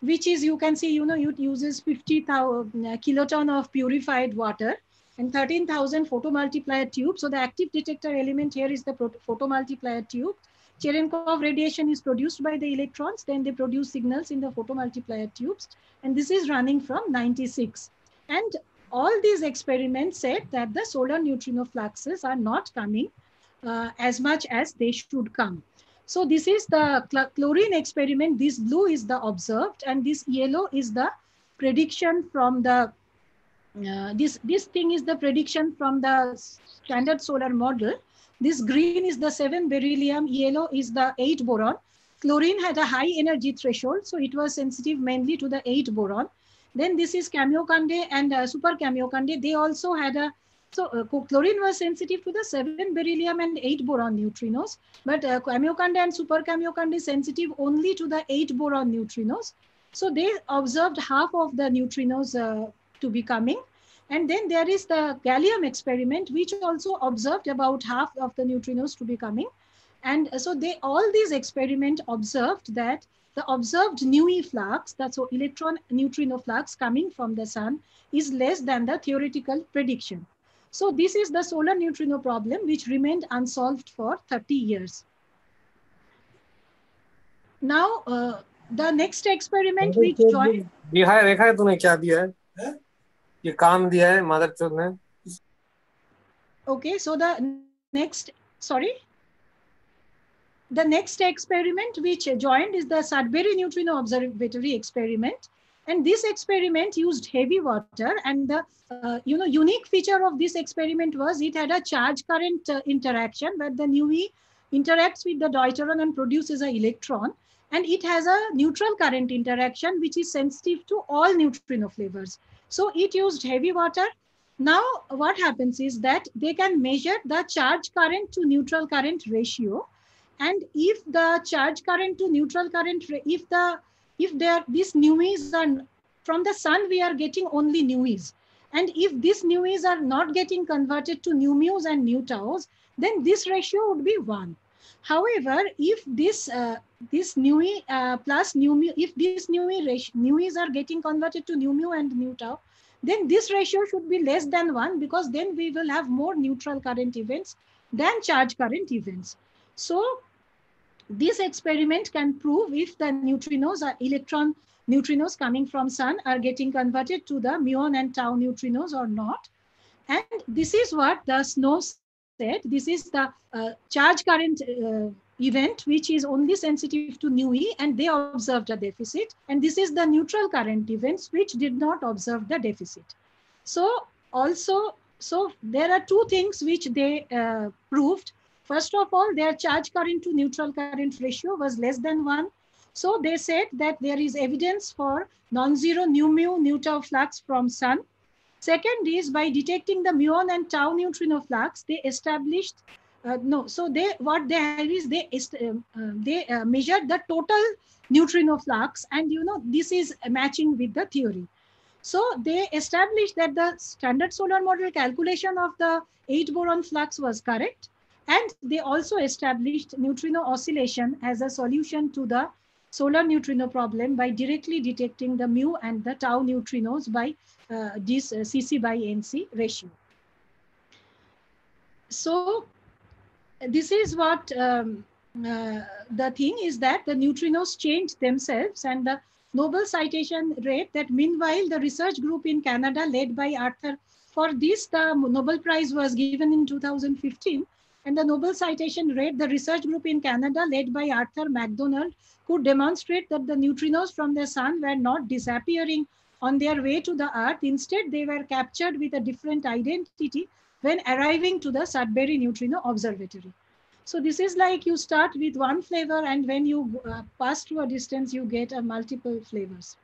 which is, you can see, you know, it uses 50,000 kiloton of purified water and 13,000 photomultiplier tube. So the active detector element here is the photomultiplier tube. Cherenkov radiation is produced by the electrons, then they produce signals in the photomultiplier tubes. And this is running from 96. And all these experiments said that the solar neutrino fluxes are not coming uh, as much as they should come. So this is the chlorine experiment. This blue is the observed and this yellow is the prediction from the uh, this, this thing is the prediction from the standard solar model. This green is the 7 beryllium, yellow is the 8 boron. Chlorine had a high energy threshold, so it was sensitive mainly to the 8 boron. Then this is Kamiokande and uh, super Kamiokande. They also had a, so uh, chlorine was sensitive to the 7 beryllium and 8 boron neutrinos, but uh, Kamiokande and super Kamiokande sensitive only to the 8 boron neutrinos. So they observed half of the neutrinos uh, to be coming. And then there is the gallium experiment, which also observed about half of the neutrinos to be coming. And uh, so they all these experiment observed that the observed Newey flux, that's so electron neutrino flux coming from the sun is less than the theoretical prediction. So this is the solar neutrino problem which remained unsolved for 30 years. Now, uh, the next experiment we joined... Bihar, Rekha, you have ये काम दिया है mother चोद ने Okay, so the next, sorry? The next experiment which joined is the Sudbury Neutrino Observatory experiment. And this experiment used heavy water and the uh, you know unique feature of this experiment was it had a charge current uh, interaction where the NUI interacts with the deuteron and produces an electron and it has a neutral current interaction which is sensitive to all neutrino flavors. So it used heavy water. Now what happens is that they can measure the charge current to neutral current ratio. And if the charge current to neutral current if the if there these nu e's are from the sun we are getting only nu e's and if these nu e's are not getting converted to nu mu's and nu taus then this ratio would be one however if this uh, this NUI uh, plus nu mu if these NUI nu e's are getting converted to nu mu and nu tau then this ratio should be less than one because then we will have more neutral current events than charge current events so this experiment can prove if the neutrinos are electron neutrinos coming from sun are getting converted to the muon and tau neutrinos or not. And this is what the SNO said. This is the uh, charge current uh, event, which is only sensitive to NUI, and they observed a deficit. And this is the neutral current events, which did not observe the deficit. So also, so there are two things which they uh, proved. First of all, their charge current to neutral current ratio was less than one. So they said that there is evidence for non-zero nu mu nu tau flux from sun. Second is by detecting the muon and tau neutrino flux, they established, uh, no, so they, what they have is they, um, uh, they uh, measured the total neutrino flux and you know, this is matching with the theory. So they established that the standard solar model calculation of the 8 boron flux was correct and they also established neutrino oscillation as a solution to the solar neutrino problem by directly detecting the mu and the tau neutrinos by uh, this uh, CC by NC ratio. So this is what um, uh, the thing is that the neutrinos change themselves and the Nobel citation rate that meanwhile the research group in Canada led by Arthur, for this the Nobel Prize was given in 2015 and the Nobel citation rate, the research group in Canada led by Arthur McDonald could demonstrate that the neutrinos from the sun were not disappearing on their way to the earth. Instead, they were captured with a different identity when arriving to the Sudbury Neutrino Observatory. So this is like you start with one flavor and when you uh, pass through a distance, you get a multiple flavors.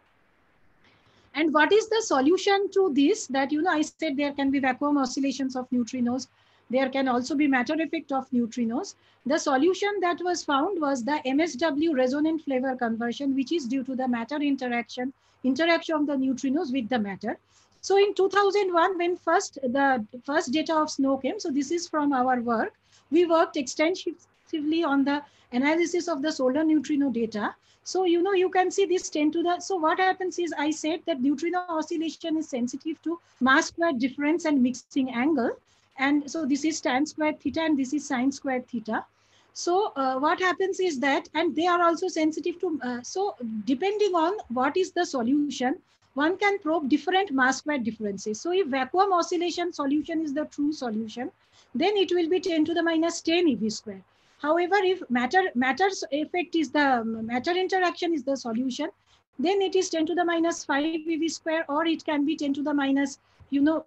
And what is the solution to this? That, you know, I said there can be vacuum oscillations of neutrinos. There can also be matter effect of neutrinos. The solution that was found was the MSW resonant flavor conversion, which is due to the matter interaction, interaction of the neutrinos with the matter. So in 2001, when first the first data of SNO came, so this is from our work, we worked extensively on the analysis of the solar neutrino data. So, you know, you can see this 10 to the, so what happens is I said that neutrino oscillation is sensitive to mass square difference and mixing angle. And so this is tan squared theta and this is sine squared theta. So uh, what happens is that, and they are also sensitive to, uh, so depending on what is the solution, one can probe different mass square differences. So if vacuum oscillation solution is the true solution, then it will be 10 to the minus 10 EV square. However, if matter matter's effect is the matter interaction is the solution, then it is 10 to the minus 5 EV square, or it can be 10 to the minus, you know,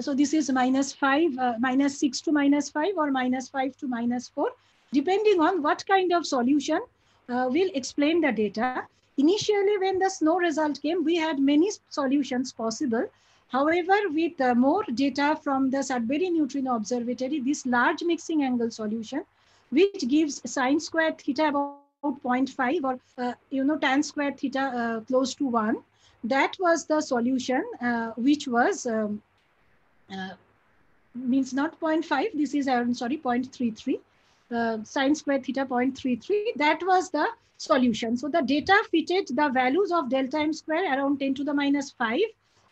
so this is minus 5, uh, minus 6 to minus 5 or minus 5 to minus 4, depending on what kind of solution uh, will explain the data. Initially, when the SNO result came, we had many solutions possible. However, with uh, more data from the Sudbury Neutrino Observatory, this large mixing angle solution, which gives sine squared theta about 0.5 or, uh, you know, tan squared theta uh, close to 1, that was the solution, uh, which was um, uh, means not 0.5 this is i'm sorry 0.33 uh, sine square theta 0.33. That was the solution. So the data fitted the values of delta m square around 10 to the minus 5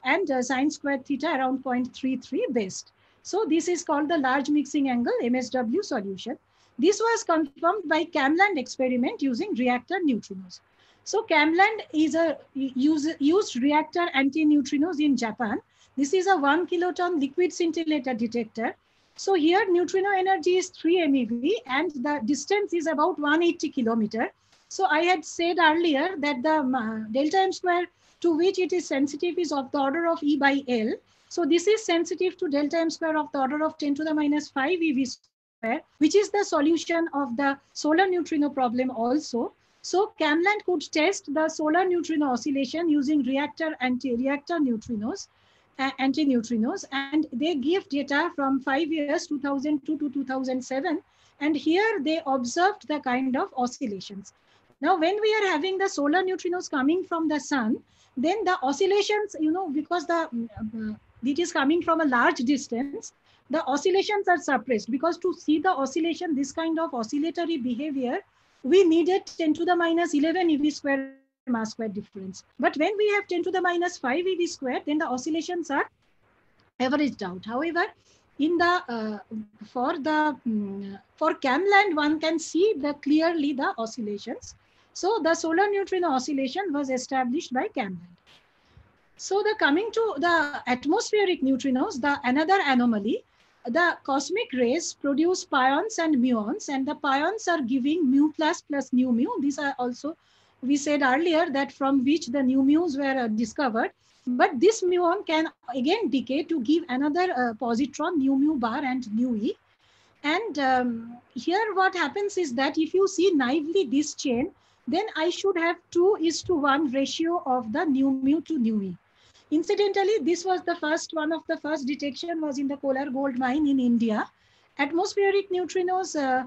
and uh, sine square theta around 0.33 best. So this is called the large mixing angle MSW solution. This was confirmed by KamLAND experiment using reactor neutrinos. So KamLAND is a use, used reactor anti-neutrinos in Japan. This is a one kiloton liquid scintillator detector. So here neutrino energy is 3 MeV and the distance is about 180 kilometer. So I had said earlier that the uh, delta m square to which it is sensitive is of the order of E by L. So this is sensitive to delta m square of the order of 10 to the minus 5 eV square, which is the solution of the solar neutrino problem also. So KamLAND could test the solar neutrino oscillation using reactor anti-reactor neutrinos, uh, anti-neutrinos, and they give data from five years, 2002 to 2007. And here they observed the kind of oscillations. Now, when we are having the solar neutrinos coming from the sun, then the oscillations, you know, because the uh, it is coming from a large distance, the oscillations are suppressed because to see the oscillation, this kind of oscillatory behavior, we needed 10 to the minus 11 EV square mass square difference. But when we have 10 to the minus 5 EV square, then the oscillations are averaged out. However, in the uh, for the um, for KamLAND, one can see the clearly the oscillations. So the solar neutrino oscillation was established by KamLAND. So the coming to the atmospheric neutrinos, the another anomaly, the cosmic rays produce pions and muons and the pions are giving mu plus plus nu mu. These are also, we said earlier that from which the nu mu's were uh, discovered. But this muon can again decay to give another uh, positron nu mu bar and nu e. And um, here what happens is that if you see naively this chain, then I should have 2 is to 1 ratio of the nu mu to nu e. Incidentally, this was the first one of the first detection was in the Kolar gold mine in India. Atmospheric neutrinos uh,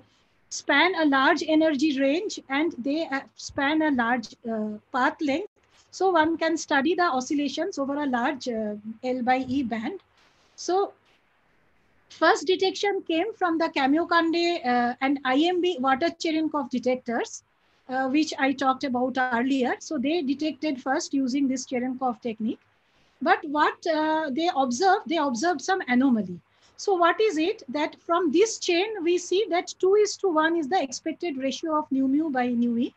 span a large energy range and they uh, span a large uh, path length. So one can study the oscillations over a large uh, L by E band. So first detection came from the Kamiokande uh, and IMB water Cherenkov detectors. Uh, which I talked about earlier. So they detected first using this Cherenkov technique. But what uh, they observed, they observed some anomaly. So what is it that from this chain, we see that 2 is to 1 is the expected ratio of nu mu by nu e.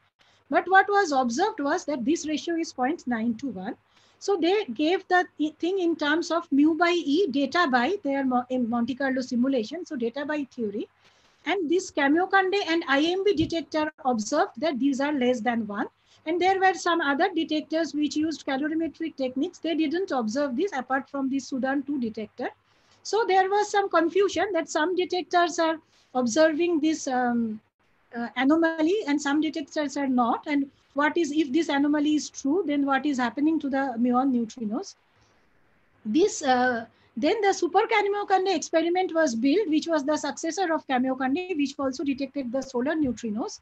But what was observed was that this ratio is 0.9 to 1. So they gave the thing in terms of mu by e, data by their Monte Carlo simulation, so data by theory. And this Kamiokande and IMB detector observed that these are less than 1. And there were some other detectors which used calorimetric techniques. They didn't observe this apart from the Soudan 2 detector. So there was some confusion that some detectors are observing this um, uh, anomaly and some detectors are not. And what is, if this anomaly is true, then what is happening to the muon neutrinos? This, uh, then the super Kamiokande experiment was built, which was the successor of Kamiokande, which also detected the solar neutrinos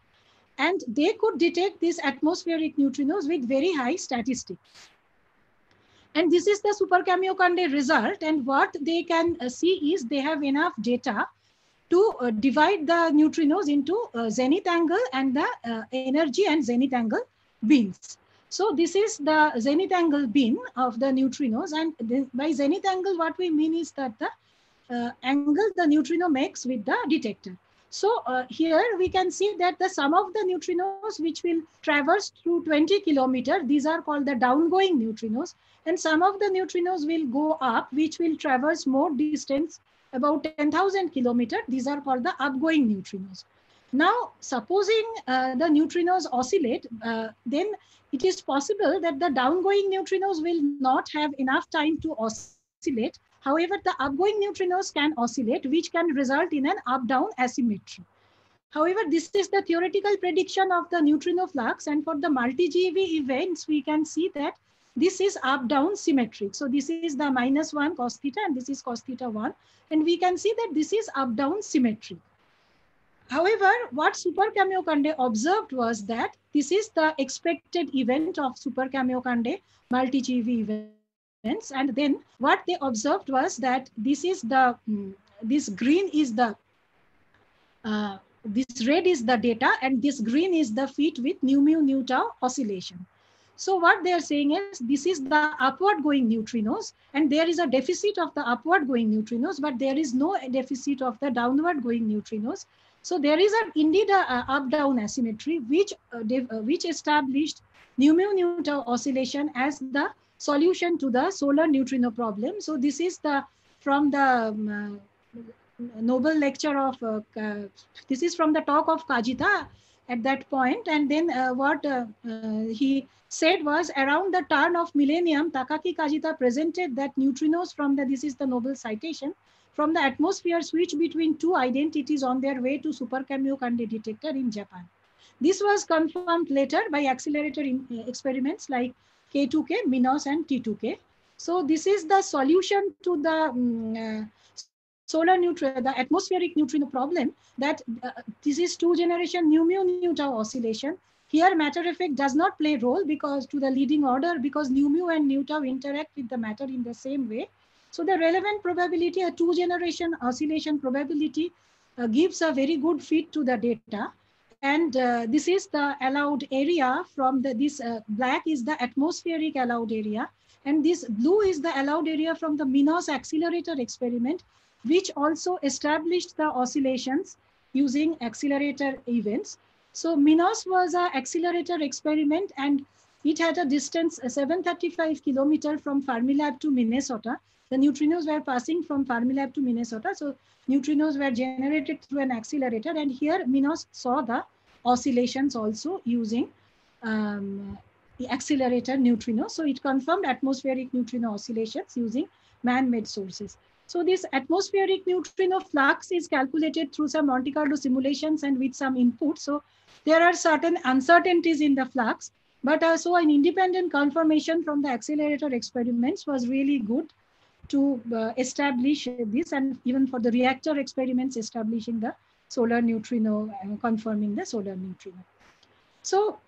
and they could detect these atmospheric neutrinos with very high statistics. And this is the Super Kamiokande result. And what they can uh, see is they have enough data to uh, divide the neutrinos into uh, zenith angle and the uh, energy and zenith angle bins. So this is the zenith angle bin of the neutrinos. And by zenith angle, what we mean is that the uh, angle the neutrino makes with the detector. So uh, here we can see that the sum of the neutrinos which will traverse through 20 kilometer, these are called the downgoing neutrinos. And some of the neutrinos will go up, which will traverse more distance, about 10,000 kilometer. These are called the upgoing neutrinos. Now, supposing uh, the neutrinos oscillate, uh, then it is possible that the downgoing neutrinos will not have enough time to oscillate However, the upgoing neutrinos can oscillate, which can result in an up-down asymmetry. However, this is the theoretical prediction of the neutrino flux. And for the multi-GeV events, we can see that this is up-down symmetric. So this is the minus 1 cos theta and this is cos theta 1. And we can see that this is up-down symmetry. However, what Super Kamiokande observed was that this is the expected event of Super Kamiokande multi-GeV event events. And then what they observed was that this is the, um, this green is the uh, this red is the data and this green is the fit with nu mu nu tau oscillation. So what they are saying is this is the upward going neutrinos and there is a deficit of the upward going neutrinos, but there is no deficit of the downward going neutrinos. So there is indeed a, a up-down asymmetry which, uh, uh, which established tau oscillation as the solution to the solar neutrino problem. So this is the from the um, uh, Nobel lecture of, uh, this is from the talk of Kajita at that point and then uh, what uh, he said was around the turn of millennium, Takaaki Kajita presented that neutrinos from the, this is the Nobel citation, from the atmosphere switch between two identities on their way to Super Kamiokande detector in Japan. This was confirmed later by accelerator in, uh, experiments like K2K, MINOS and T2K. So this is the solution to the um, uh, solar neutrino, the atmospheric neutrino problem that uh, this is two generation nu mu nu tau oscillation here matter effect does not play role because to the leading order because nu mu and nu tau interact with the matter in the same way. So the relevant probability, a two generation oscillation probability uh, gives a very good fit to the data. And uh, this is the allowed area from the, this uh, black is the atmospheric allowed area. And this blue is the allowed area from the Minos accelerator experiment, which also established the oscillations using accelerator events. So Minos was an accelerator experiment and it had a distance uh, 735 kilometer from Fermilab to Minnesota. The neutrinos were passing from Fermilab to Minnesota. So neutrinos were generated through an accelerator and here Minos saw the oscillations also using um, the accelerator neutrino. So it confirmed atmospheric neutrino oscillations using man-made sources. So this atmospheric neutrino flux is calculated through some Monte Carlo simulations and with some input. So there are certain uncertainties in the flux, but also an independent confirmation from the accelerator experiments was really good to uh, establish this and even for the reactor experiments establishing the solar neutrino uh, confirming the solar neutrino. So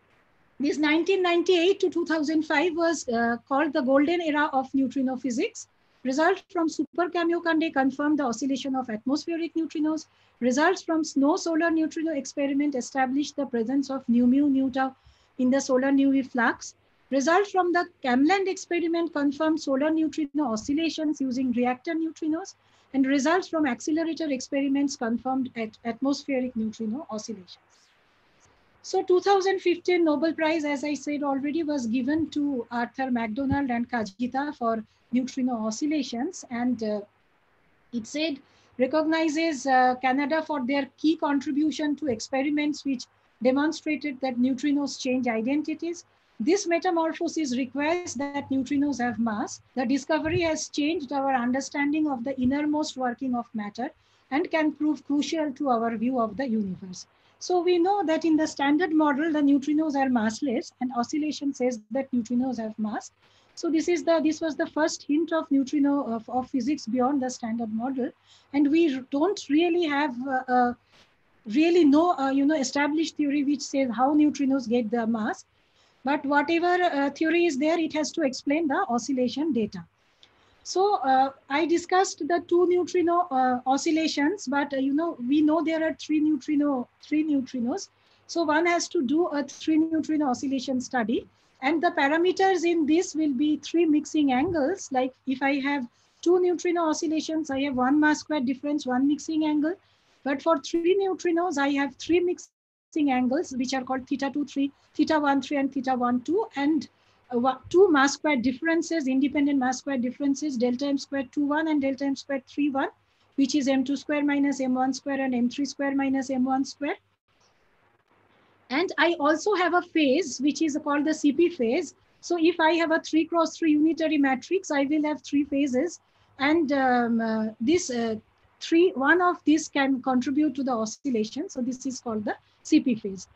this 1998 to 2005 was uh, called the golden era of neutrino physics. Results from Super Kamiokande confirmed the oscillation of atmospheric neutrinos. Results from SNO solar neutrino experiment established the presence of nu mu nu in the solar nu flux. Results from the KamLAND experiment confirmed solar neutrino oscillations using reactor neutrinos. And results from accelerator experiments confirmed at atmospheric neutrino oscillations. So 2015 Nobel Prize, as I said already, was given to Arthur McDonald and Kajita for neutrino oscillations. And uh, it said recognizes uh, Canada for their key contribution to experiments which demonstrated that neutrinos change identities. This metamorphosis requires that neutrinos have mass. The discovery has changed our understanding of the innermost working of matter and can prove crucial to our view of the universe. So we know that in the standard model, the neutrinos are massless and oscillation says that neutrinos have mass. So this is the this was the first hint of neutrino of, of physics beyond the standard model, and we don't really have uh, uh, really no uh, you know established theory which says how neutrinos get the mass. But whatever uh, theory is there, it has to explain the oscillation data. So uh, I discussed the two neutrino uh, oscillations, but uh, you know we know there are three neutrino three neutrinos. So one has to do a three neutrino oscillation study, and the parameters in this will be three mixing angles. Like if I have two neutrino oscillations, I have one mass square difference, one mixing angle. But for three neutrinos, I have three mixing angles, which are called theta 2, 3, theta 1, 3, and theta 1, 2. And uh, two mass square differences, independent mass square differences, delta m square 2 1 and delta m square 3 1, which is m2 square minus m1 square and m3 square minus m1 square. And I also have a phase, which is called the CP phase. So if I have a 3 cross 3 unitary matrix, I will have three phases. And um, uh, this uh, three, one of these can contribute to the oscillation. So this is called the CP phase.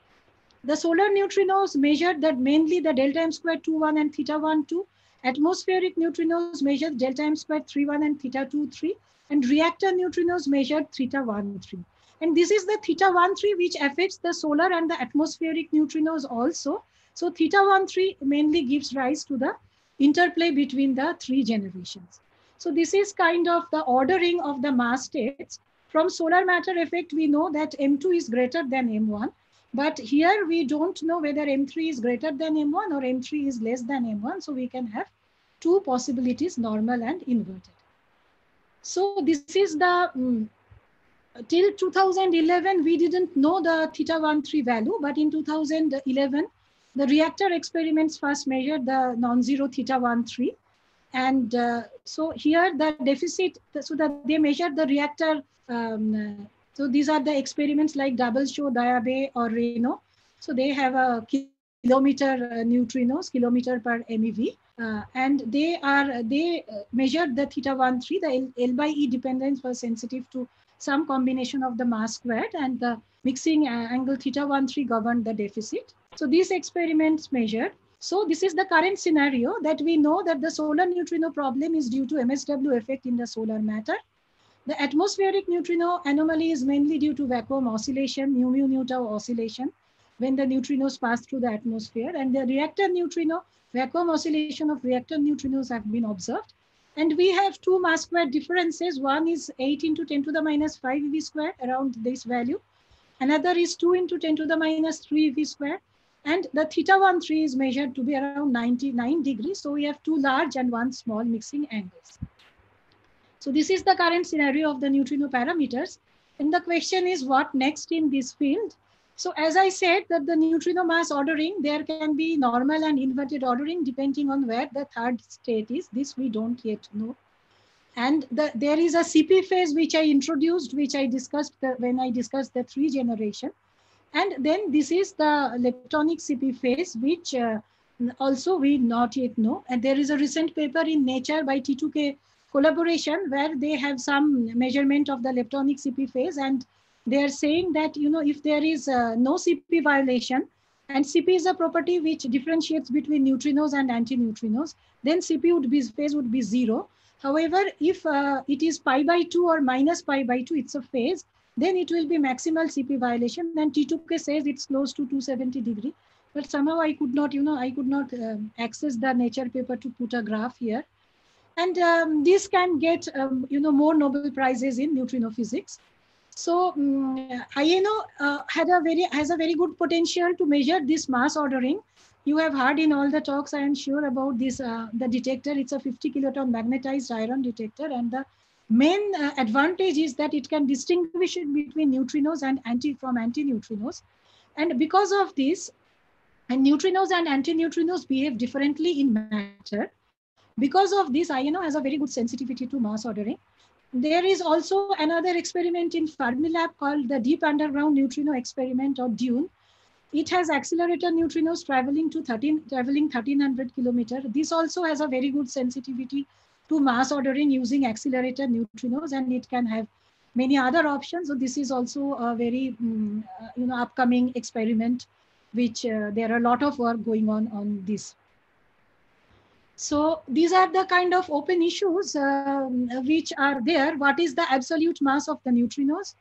The solar neutrinos measured that mainly the delta m square 2 1 and theta 1 2. Atmospheric neutrinos measured delta m square 3 1 and theta 2 3. And reactor neutrinos measured theta 1 3. And this is the theta 1 3 which affects the solar and the atmospheric neutrinos also. So theta 1 3 mainly gives rise to the interplay between the three generations. So this is kind of the ordering of the mass states from solar matter effect, we know that M2 is greater than M1. But here we don't know whether M3 is greater than M1 or M3 is less than M1. So we can have two possibilities, normal and inverted. So this is the, um, till 2011, we didn't know the theta 1, 3 value, but in 2011, the reactor experiments first measured the non-zero theta 1, 3. And uh, so here the deficit, so that they measured the reactor um, so these are the experiments like Double Chooz, Diabe or Reno. So they have a kilometer uh, neutrinos, kilometer per MeV. Uh, and they are, they uh, measured the theta 1, 3, the L, L by E dependence was sensitive to some combination of the mass squared and the mixing uh, angle theta 1, 3 governed the deficit. So these experiments measured. So this is the current scenario that we know that the solar neutrino problem is due to MSW effect in the solar matter. The atmospheric neutrino anomaly is mainly due to vacuum oscillation, mu mu nu tau oscillation, when the neutrinos pass through the atmosphere. And the reactor neutrino, vacuum oscillation of reactor neutrinos have been observed. And we have two mass square differences. One is 8 into 10 to the minus 5 eV square around this value. Another is 2 into 10 to the minus 3 eV square. And the theta 1, 3 is measured to be around 99 degrees. So we have two large and one small mixing angles. So this is the current scenario of the neutrino parameters. And the question is what next in this field? So as I said that the neutrino mass ordering, there can be normal and inverted ordering depending on where the third state is. This we don't yet know. And the, there is a CP phase which I introduced, which I discussed the, when I discussed the three generation. And then this is the leptonic CP phase, which uh, also we not yet know. And there is a recent paper in Nature by T2K collaboration where they have some measurement of the leptonic CP phase and they are saying that, you know, if there is uh, no CP violation and CP is a property which differentiates between neutrinos and antineutrinos, then CP would be phase would be zero. However, if uh, it is pi by 2 or minus pi by 2, it's a phase, then it will be maximal CP violation. And T2K says it's close to 270 degree. But somehow I could not, you know, I could not uh, access the nature paper to put a graph here. And um, this can get, um, you know, more Nobel Prizes in neutrino physics. So um, INO uh, had a very, has a very good potential to measure this mass ordering. You have heard in all the talks, I am sure about this, uh, the detector. It's a 50 kiloton magnetized iron detector. And the main uh, advantage is that it can distinguish it between neutrinos and anti from antineutrinos. And because of this, and neutrinos and antineutrinos behave differently in matter. Because of this, INO has a very good sensitivity to mass ordering. There is also another experiment in Fermilab called the Deep Underground Neutrino Experiment or DUNE. It has accelerator neutrinos traveling to 13, traveling 1300 kilometer. This also has a very good sensitivity to mass ordering using accelerator neutrinos and it can have many other options. So this is also a very um, you know upcoming experiment, which uh, there are a lot of work going on on this. So these are the kind of open issues um, which are there. What is the absolute mass of the neutrinos?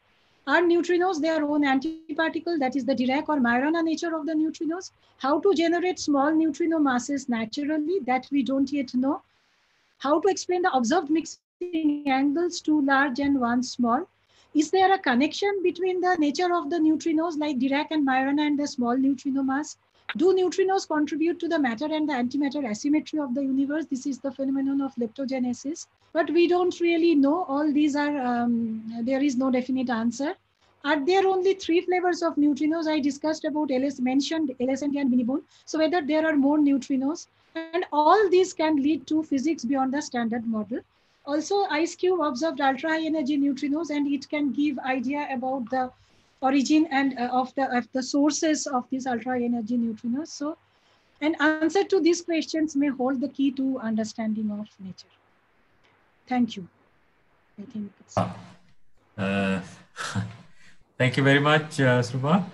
Are neutrinos their own antiparticle? That is the Dirac or Majorana nature of the neutrinos. How to generate small neutrino masses naturally that we don't yet know. How to explain the observed mixing angles, two large and one small. Is there a connection between the nature of the neutrinos like Dirac and Majorana and the small neutrino mass? Do neutrinos contribute to the matter and the antimatter asymmetry of the universe? This is the phenomenon of leptogenesis. But we don't really know. All these are, um, there is no definite answer. Are there only three flavors of neutrinos? I discussed about LS, mentioned LSND and mini So whether there are more neutrinos and all these can lead to physics beyond the standard model. Also, IceCube observed ultra high energy neutrinos and it can give idea about the origin and uh, of the of the sources of these ultra energy neutrinos. So, an answer to these questions may hold the key to understanding of nature. Thank you. I think it's. Uh, thank you very much, uh, Sruba,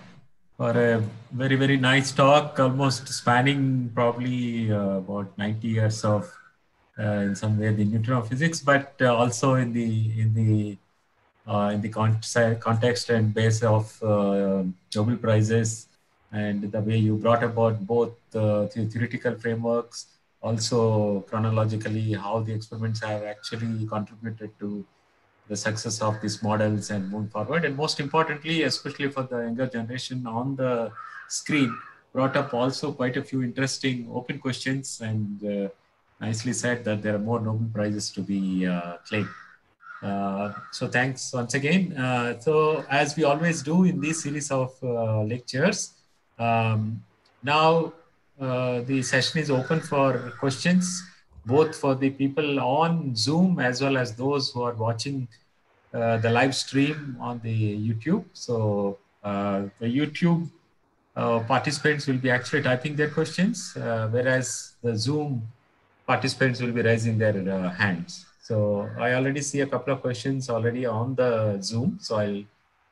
for a very very nice talk, almost spanning probably uh, about 90 years of. Uh, in some way, the neutrino physics, but uh, also in the in the in the context and base of uh, Nobel Prizes and the way you brought about both uh, the theoretical frameworks, also chronologically how the experiments have actually contributed to the success of these models and move forward. And most importantly, especially for the younger generation on the screen, brought up also quite a few interesting open questions and uh, nicely said that there are more Nobel Prizes to be uh, claimed. Uh, so thanks once again. Uh, so as we always do in this series of uh, lectures, um, now uh, the session is open for questions, both for the people on Zoom as well as those who are watching uh, the live stream on the YouTube. So uh, the YouTube participants will be actually typing their questions, whereas the Zoom participants will be raising their hands. So I already see a couple of questions already on the Zoom. So I'll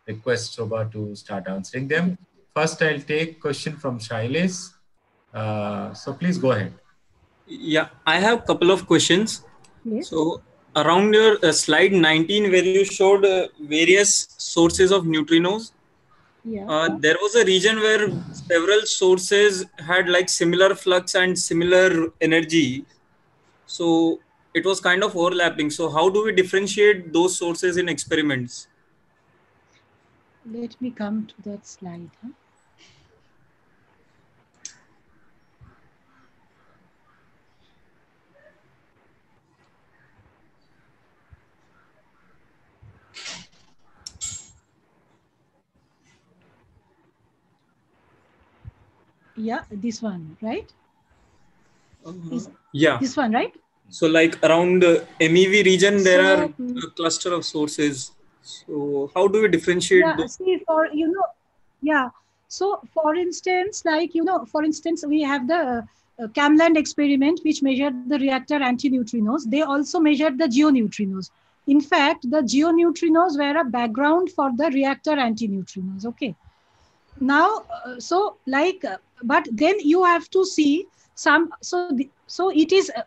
request Shobha to start answering them. First, I'll take question from Shailesh. Uh, so please go ahead. Yeah, I have a couple of questions. Yes. So around your uh, slide 19, where you showed uh, various sources of neutrinos, Yeah. uh, there was a region where several sources had like similar flux and similar energy. So it was kind of overlapping. So how do we differentiate those sources in experiments? Let me come to that slide. huh? Yeah, this one, right? Uh-huh. Is Yeah. this one, right? So like around the MEV region, there So, are a cluster of sources. So how do we differentiate yeah those? see for you know yeah so for instance like you know for instance we have the uh, KamLAND experiment which measured the reactor antineutrinos they also measured the geoneutrinos in fact the geoneutrinos were a background for the reactor antineutrinos okay now uh, so like uh, but then you have to see some so the, so it is uh,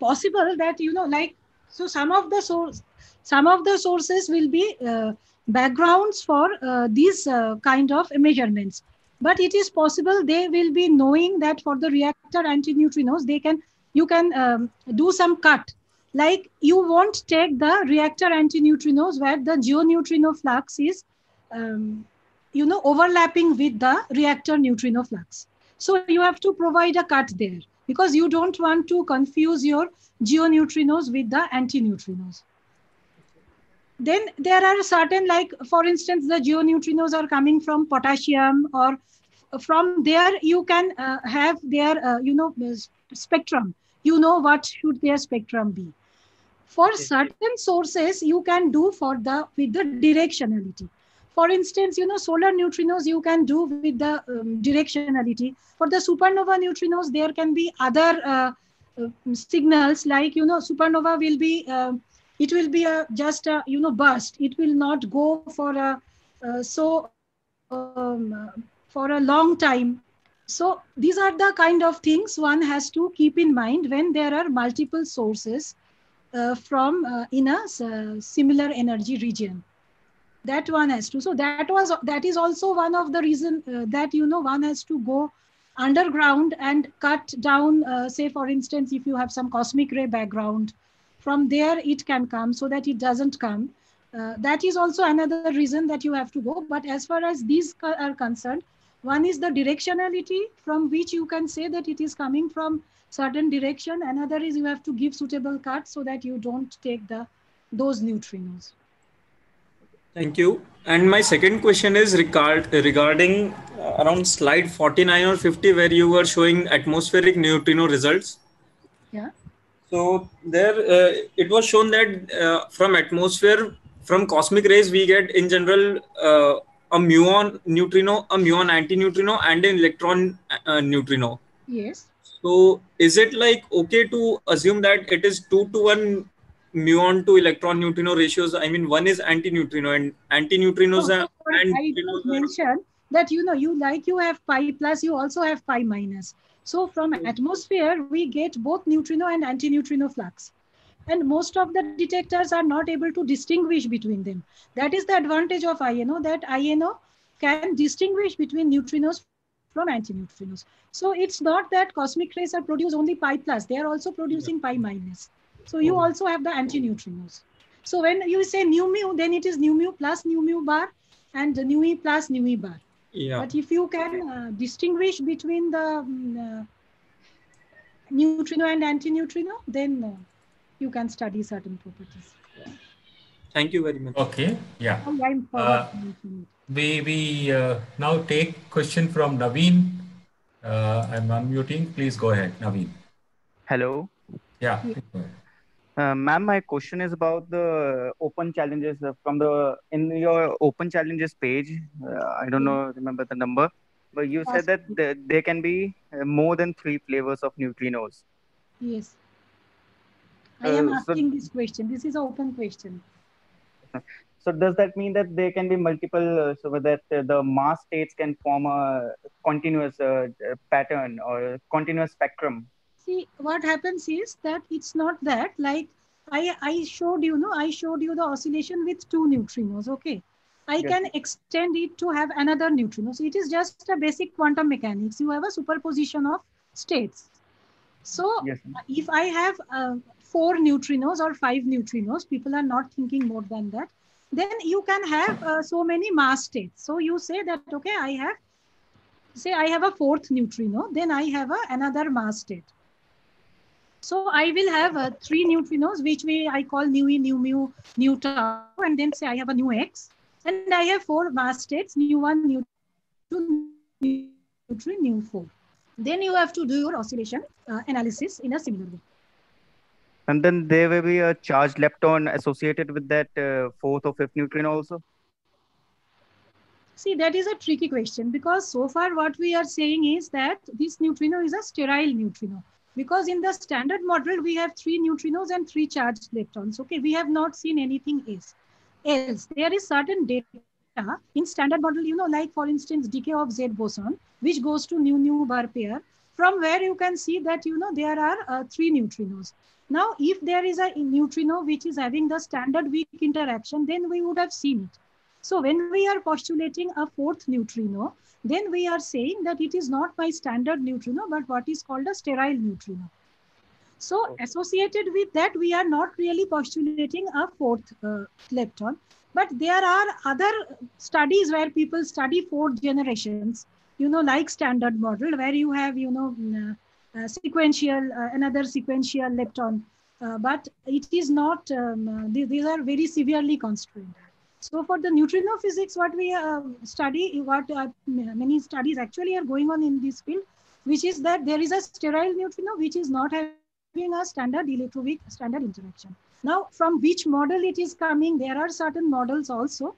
possible that you know like so some of the source some of the sources will be uh, backgrounds for uh, these uh, kind of measurements. But it is possible they will be knowing that for the reactor antineutrinos they can you can um, do some cut. Like you won't take the reactor antineutrinos where the geoneutrino flux is um, you know overlapping with the reactor neutrino flux. So you have to provide a cut there because you don't want to confuse your geoneutrinos with the antineutrinos. Then there are certain like for instance the geoneutrinos are coming from potassium or from there you can uh, have their uh, you know spectrum. You know what should their spectrum be. For certain sources you can do for the with the directionality for instance you know solar neutrinos you can do with the um, directionality. For the supernova neutrinos there can be other uh, uh, signals like you know supernova will be uh, it will be a just a you know burst. It will not go for a uh, so um, for a long time. So these are the kind of things one has to keep in mind when there are multiple sources uh, from uh, in a similar energy region that one has to so that was that is also one of the reason uh, that you know one has to go underground and cut down uh, say for instance if you have some cosmic ray background from there it can come so that it doesn't come. Uh, that is also another reason that you have to go. But as far as these co- are concerned one is the directionality from which you can say that it is coming from certain direction. Another is you have to give suitable cut so that you don't take the those neutrinos Thank you. And my second question is regard, regarding uh, around slide 49 or 50, where you were showing atmospheric neutrino results. Yeah. So there, uh, it was shown that uh, from atmosphere, from cosmic rays, we get in general a muon neutrino, a muon antineutrino, and an electron neutrino. yes So is it like okay to assume that it is two to one muon to electron neutrino ratios? I mean, one is antineutrino and antineutrinos No, are and I neutrinos did mention that you know you like you have pi plus you also have pi minus. So from hmm. atmosphere we get both neutrino and antineutrino flux. And most of the detectors are not able to distinguish between them. That is the advantage of INO that INO can distinguish between neutrinos from antineutrinos. So it's not that cosmic rays are produce only pi plus they are also producing pi minus so you Oh. also have the antineutrinos So when you say nu mu, then it is nu mu plus nu mu bar and nu e plus nu e bar. Yeah. But if you can uh, distinguish between the um, uh, neutrino and antineutrino, then uh, you can study certain properties. Thank you very much. Okay. Yeah. Oh, I'm Uh, to mention it. We we uh, now take question from Naveen. Uh, I'm unmuting. Please go ahead, Naveen. Hello. Yeah. please go ahead. Uh, ma'am, my question is about the open challenges uh, from the in your open challenges page. Uh, I don't know, remember the number, but you said that the, there can be uh, more than three flavors of neutrinos. Yes. I am Uh, so- asking this question. This is an open question. So does that mean that there can be multiple, uh, so that uh, the mass states can form a continuous uh, uh, pattern or continuous spectrum? See, what happens is that it's not that like I, I showed you, no, I showed you the oscillation with two neutrinos, okay? I Yes. can extend it to have another neutrino. So it is just a basic quantum mechanics. You have a superposition of states. So Yes. if I have uh, four neutrinos or five neutrinos, people are not thinking more than that, then you can have uh, so many mass states. So you say that, okay, I have, say I have a fourth neutrino, then I have a, another mass state. So I will have uh, three neutrinos, which we I call nu e, nu mu, nu tau, and then say I have a nu x, and I have four mass states, nu one, nu two, nu three, nu four. Then you have to do your oscillation uh, analysis in a similar way. And then there will be a charged lepton associated with that uh, fourth or fifth neutrino also. See, that is a tricky question because so far what we are saying is that this neutrino is a sterile neutrino. Because in the standard model, we have three neutrinos and three charged leptons. Okay, we have not seen anything else. Else, there is certain data in standard model, you know, like for instance, decay of Z boson, which goes to nu nu bar pair, from where you can see that, you know, there are uh, three neutrinos. Now, if there is a neutrino which is having the standard weak interaction, then we would have seen it. So when we are postulating a fourth neutrino, then we are saying that it is not my standard neutrino, but what is called a sterile neutrino. So Okay. associated with that, we are not really postulating a fourth uh, lepton, but there are other studies where people study fourth generations, you know, like standard model, where you have, you know, mm, uh, uh, sequential, uh, another sequential lepton, uh, but it is not, um, uh, these, these are very severely constrained. So for the neutrino physics, what we uh, study, what uh, many studies actually are going on in this field, which is that there is a sterile neutrino which is not having a standard electroweak standard interaction. Now, from which model it is coming, there are certain models also,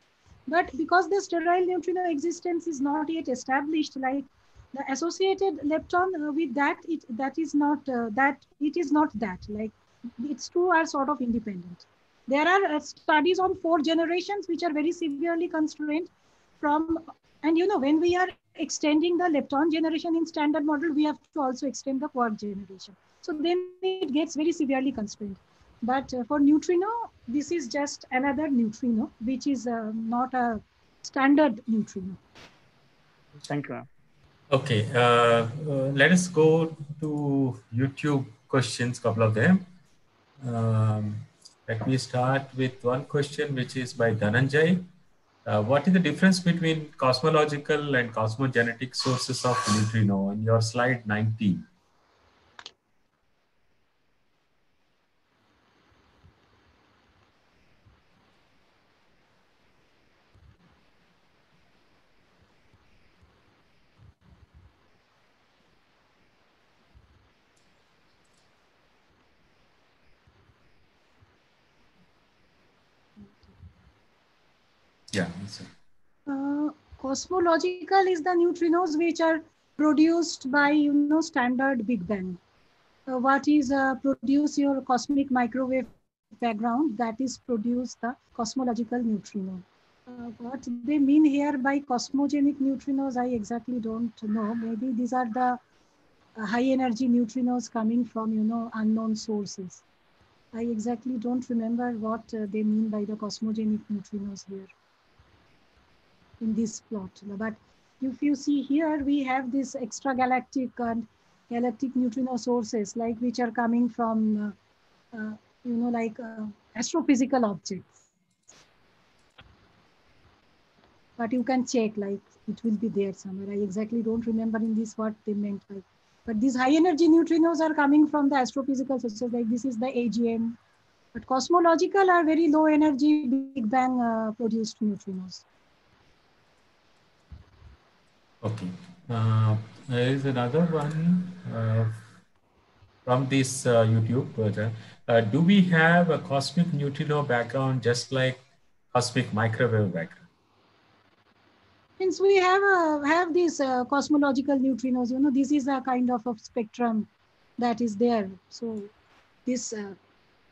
but because the sterile neutrino existence is not yet established, like the associated lepton uh, with that, it that is not uh, that it is not that like its two are sort of independent. There are uh, studies on four generations which are very severely constrained from, and you know, when we are extending the lepton generation in standard model, we have to also extend the quark generation. So then it gets very severely constrained. But uh, for neutrino, this is just another neutrino, which is uh, not a standard neutrino. Thank you. Okay, uh, uh, let us go to YouTube questions, couple of them. Um, let me start with one question, which is by Dhananjay. Uh, what is the difference between cosmological and cosmogenetic sources of neutrino on your slide 19? Yeah, that's it. Uh, cosmological is the neutrinos which are produced by you know standard Big Bang. Uh, what is uh, produce your cosmic microwave background that is produce the cosmological neutrino. Uh, what they mean here by cosmogenic neutrinos, I exactly don't know. Maybe these are the uh, high energy neutrinos coming from you know unknown sources. I exactly don't remember what uh, they mean by the cosmogenic neutrinos here in this plot. But if you see here, we have this extragalactic and galactic neutrino sources, like which are coming from, uh, uh, you know, like uh, astrophysical objects. But you can check, like it will be there somewhere. I exactly don't remember in this what they meant by. But these high energy neutrinos are coming from the astrophysical sources, like this is the AGN. But cosmological are very low energy Big Bang uh, produced neutrinos. Okay. Uh, there is another one uh, from this uh, YouTube. Uh, do we have a cosmic neutrino background just like cosmic microwave background? Since we have uh, have these uh, cosmological neutrinos, you know, this is a kind of a spectrum that is there. So this,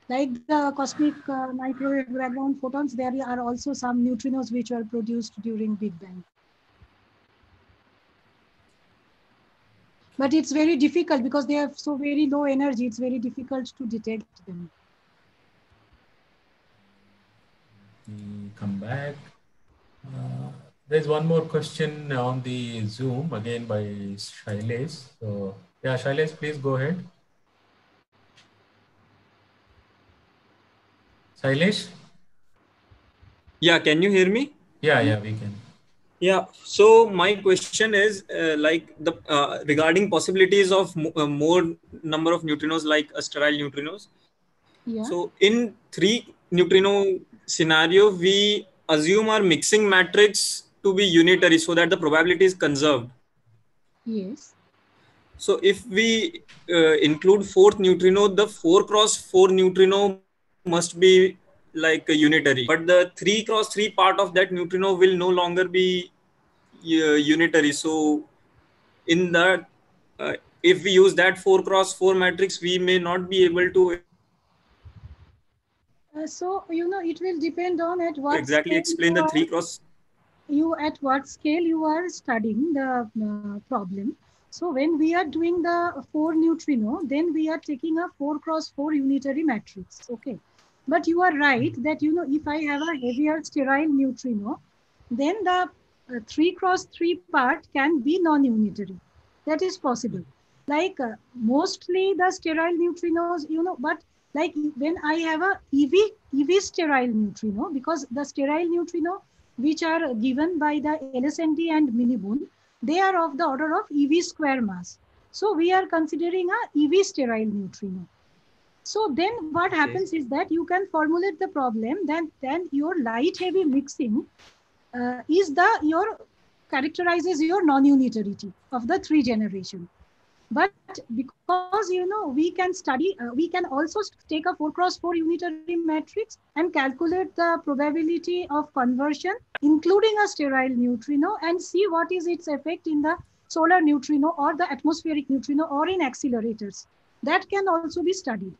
like the cosmic microwave background photons, there are also some neutrinos which are produced during Big Bang. But it's very difficult because they have so very low energy. It's very difficult to detect them. Come back. Uh, there's one more question on the zoom again by shailesh. So yeah shailesh please go ahead. Shailesh? Yeah can you hear me? Yeah yeah we can yeah so my question is uh, like the uh, regarding possibilities of uh, more number of neutrinos like a sterile neutrinos. Yeah. so in three neutrino scenario we assume our mixing matrix to be unitary so that the probability is conserved. Yes. So if we uh, include fourth neutrino the 4 cross 4 neutrino must be like a unitary. But the 3 cross 3 part of that neutrino will no longer be uh, unitary. So in that uh, if we use that 4 cross 4 matrix we may not be able to uh, so you know it will depend on at what exactly explain the 3 cross. you at what scale you are studying the uh, problem. So when we are doing the 4 neutrino then we are taking a 4 cross 4 unitary matrix okay but you are right that, you know, if I have a heavier sterile neutrino, then the uh, 3 cross 3 part can be non-unitary. That is possible. Like uh, mostly the sterile neutrinos, you know, but like when I have a EV, EV sterile neutrino, because the sterile neutrino, which are given by the LSND and MiniBooNE, they are of the order of EV square mass. So we are considering a EV sterile neutrino. So then what okay. happens is that you can formulate the problem, then, then your light heavy mixing uh, is the, your characterizes your non-unitarity of the three generation. But because, you know, we can study, uh, we can also take a 4 cross 4 unitary matrix and calculate the probability of conversion, including a sterile neutrino and see what is its effect in the solar neutrino or the atmospheric neutrino or in accelerators. That can also be studied.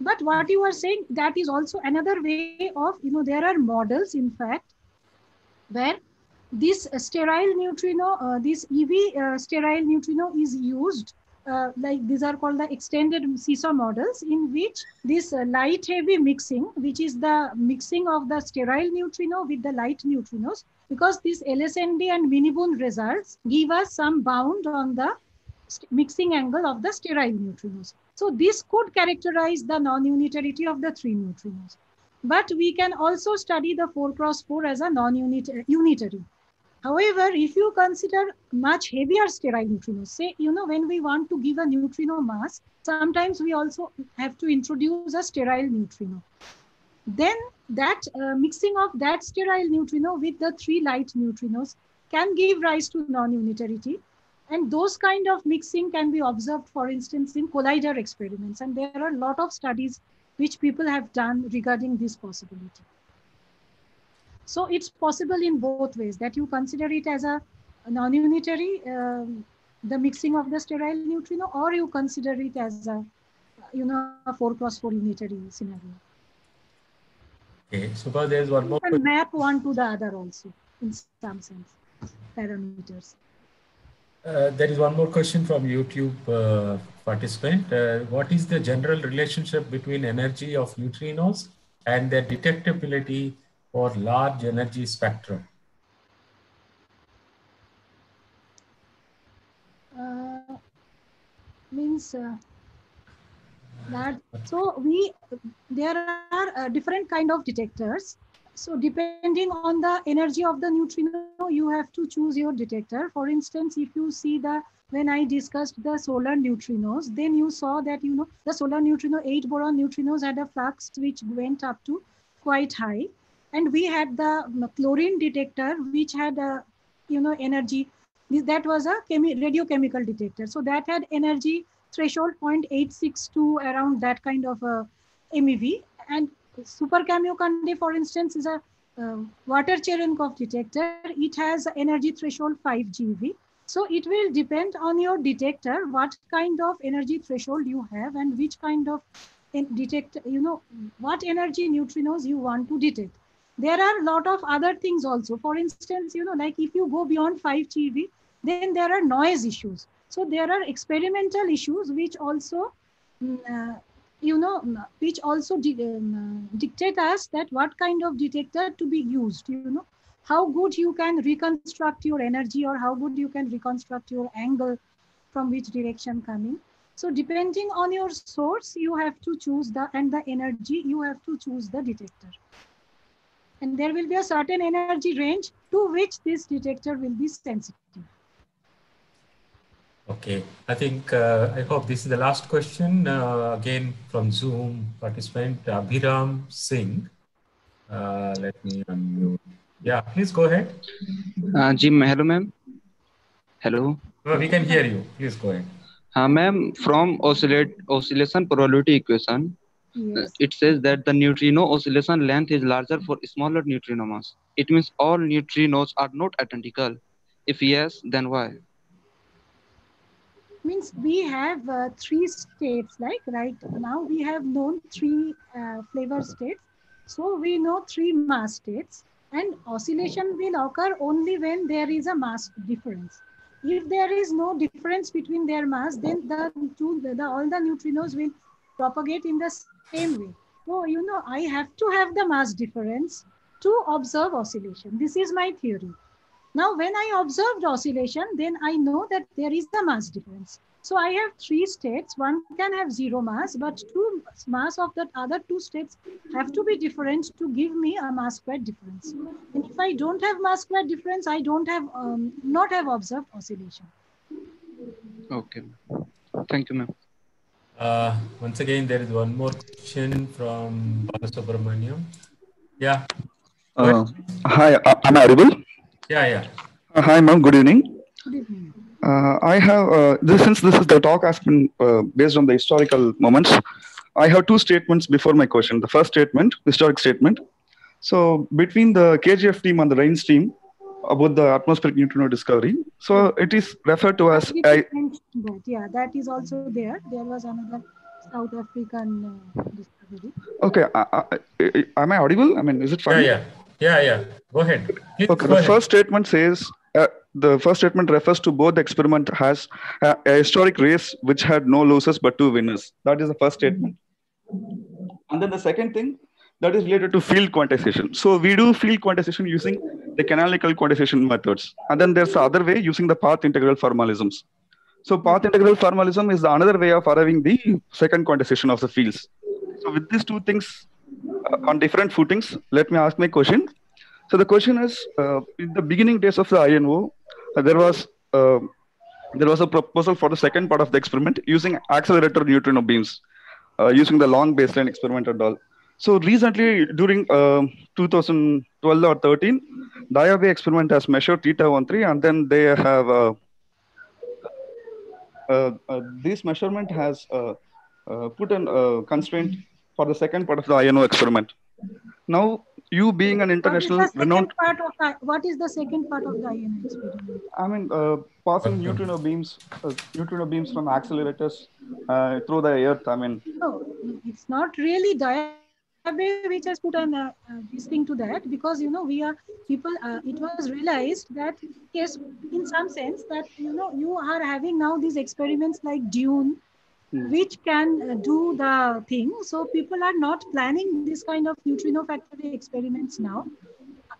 But what you are saying, that is also another way of, you know, there are models, in fact, where this sterile neutrino, uh, this EV uh, sterile neutrino is used, uh, like these are called the extended seesaw models, in which this uh, light heavy mixing, which is the mixing of the sterile neutrino with the light neutrinos, because this LSND and MiniBooNE results give us some bound on the mixing angle of the sterile neutrinos. So this could characterize the non-unitarity of the three neutrinos. But we can also study the 4 cross 4 as a non-unitary. However, if you consider much heavier sterile neutrinos, say, you know, when we want to give a neutrino mass, sometimes we also have to introduce a sterile neutrino. Then that uh, mixing of that sterile neutrino with the three light neutrinos can give rise to non-unitarity. And those kind of mixing can be observed, for instance, in collider experiments. And there are a lot of studies which people have done regarding this possibility. So it's possible in both ways that you consider it as a, non-unitary, um, the mixing of the sterile neutrino, or you consider it as a, you know, a four cross four unitary scenario. Okay, so far there's one you more. You can map one to the other also in some sense, parameters. Uh, there is one more question from YouTube uh, participant. Uh, what is the general relationship between energy of neutrinos and their detectability for large energy spectrum? Uh, means uh, that so we there are different kind of detectors so depending on the energy of the neutrino you have to choose your detector. For instance if you see the when i discussed the solar neutrinos then you saw that you know the solar neutrino 8 boron neutrinos had a flux which went up to quite high. And we had the um, chlorine detector which had a you know energy. That was a chemi- radiochemical detector. So that had energy threshold 0.862 around that kind of a mev and super Kamiokande, for instance is a uh, water cherenkov detector. It has energy threshold 5 GeV so it will depend on your detector what kind of energy threshold you have and which kind of detect you know what energy neutrinos you want to detect. There are a lot of other things also. For instance you know like if you go beyond 5 GeV then there are noise issues. So there are experimental issues which also mm, uh, you know which also um, dictate us that what kind of detector to be used you know. How good you can reconstruct your energy or how good you can reconstruct your angle from which direction coming. So depending on your source you have to choose the and the energy you have to choose the detector. And there will be a certain energy range to which this detector will be sensitive. Okay, I think, uh, I hope this is the last question. Uh, again, from Zoom participant, Abhiram Singh. Uh, let me unmute. Yeah, please go ahead. Uh, Jim, hello, ma'am. Hello. Well, we can hear you. Please go ahead. Uh, ma'am, from oscillate, oscillation probability equation, Yes. it says that the neutrino oscillation length is larger for smaller neutrino mass. It means all neutrinos are not identical. If yes, then why? Means we have uh, three states, like right now we have known three uh, flavor states. So we know three mass states and oscillation will occur only when there is a mass difference. If there is no difference between their mass, then the, two, the, the all the neutrinos will propagate in the same way. So, you know, I have to have the mass difference to observe oscillation. This is my theory. Now, when I observed oscillation, then I know that there is the mass difference. So I have three states. One can have zero mass, but two mass of that other two states have to be different to give me a mass square difference. And if I don't have mass square difference, I don't have um, not have observed oscillation. Okay. Thank you, ma'am. Uh, once again, there is one more question from Balasubramaniam. Yeah. Uh, hi, uh, am I audible? Yeah, yeah. Uh, hi, ma'am. Good evening. Good evening. Uh, I have uh, this since this is the talk has been uh, based on the historical moments. I have two statements before my question. The first statement, historic statement. So between the KGF team and the Reines team about the atmospheric neutrino discovery. So it is referred to as We I, mentioned that. Yeah, that is also there. There was another South African uh, discovery. okay. Uh, uh, uh, am I audible? I mean, is it fine? yeah. Yeah, yeah. Yeah. Go ahead. Please Okay, go the ahead. first statement says uh, the first statement refers to both the experiment has a, a historic race which had no losers but two winners. That is the first statement. And then the second thing that is related to field quantization. So we do field quantization using the canonical quantization methods. And then there's the other way using the path integral formalisms. So path integral formalism is another way of arriving the second quantization of the fields. So with these two things uh, on different footings, let me ask my question. So the question is, uh, in the beginning days of the INO, uh, there was uh, there was a proposal for the second part of the experiment using accelerator neutrino beams, using the long baseline experiment and all. So recently, during uh, 2012 or 13, Daya Bay experiment has measured theta 13, and then they have uh, uh, this measurement has uh, put a constraint for the second part of the INO experiment. Now, you being an international the second renowned part of the, what is the second part of the INO experiment? I mean, uh, passing Okay. neutrino beams, uh, neutrino beams from accelerators uh, through the earth. I mean, No, it's not really Diabe which has put an uh, uh, this thing to that because you know we are people. Uh, it was realized that yes, in some sense that you know you are having now these experiments like Dune, Hmm. which can uh, do the thing. So people are not planning this kind of neutrino factory experiments now.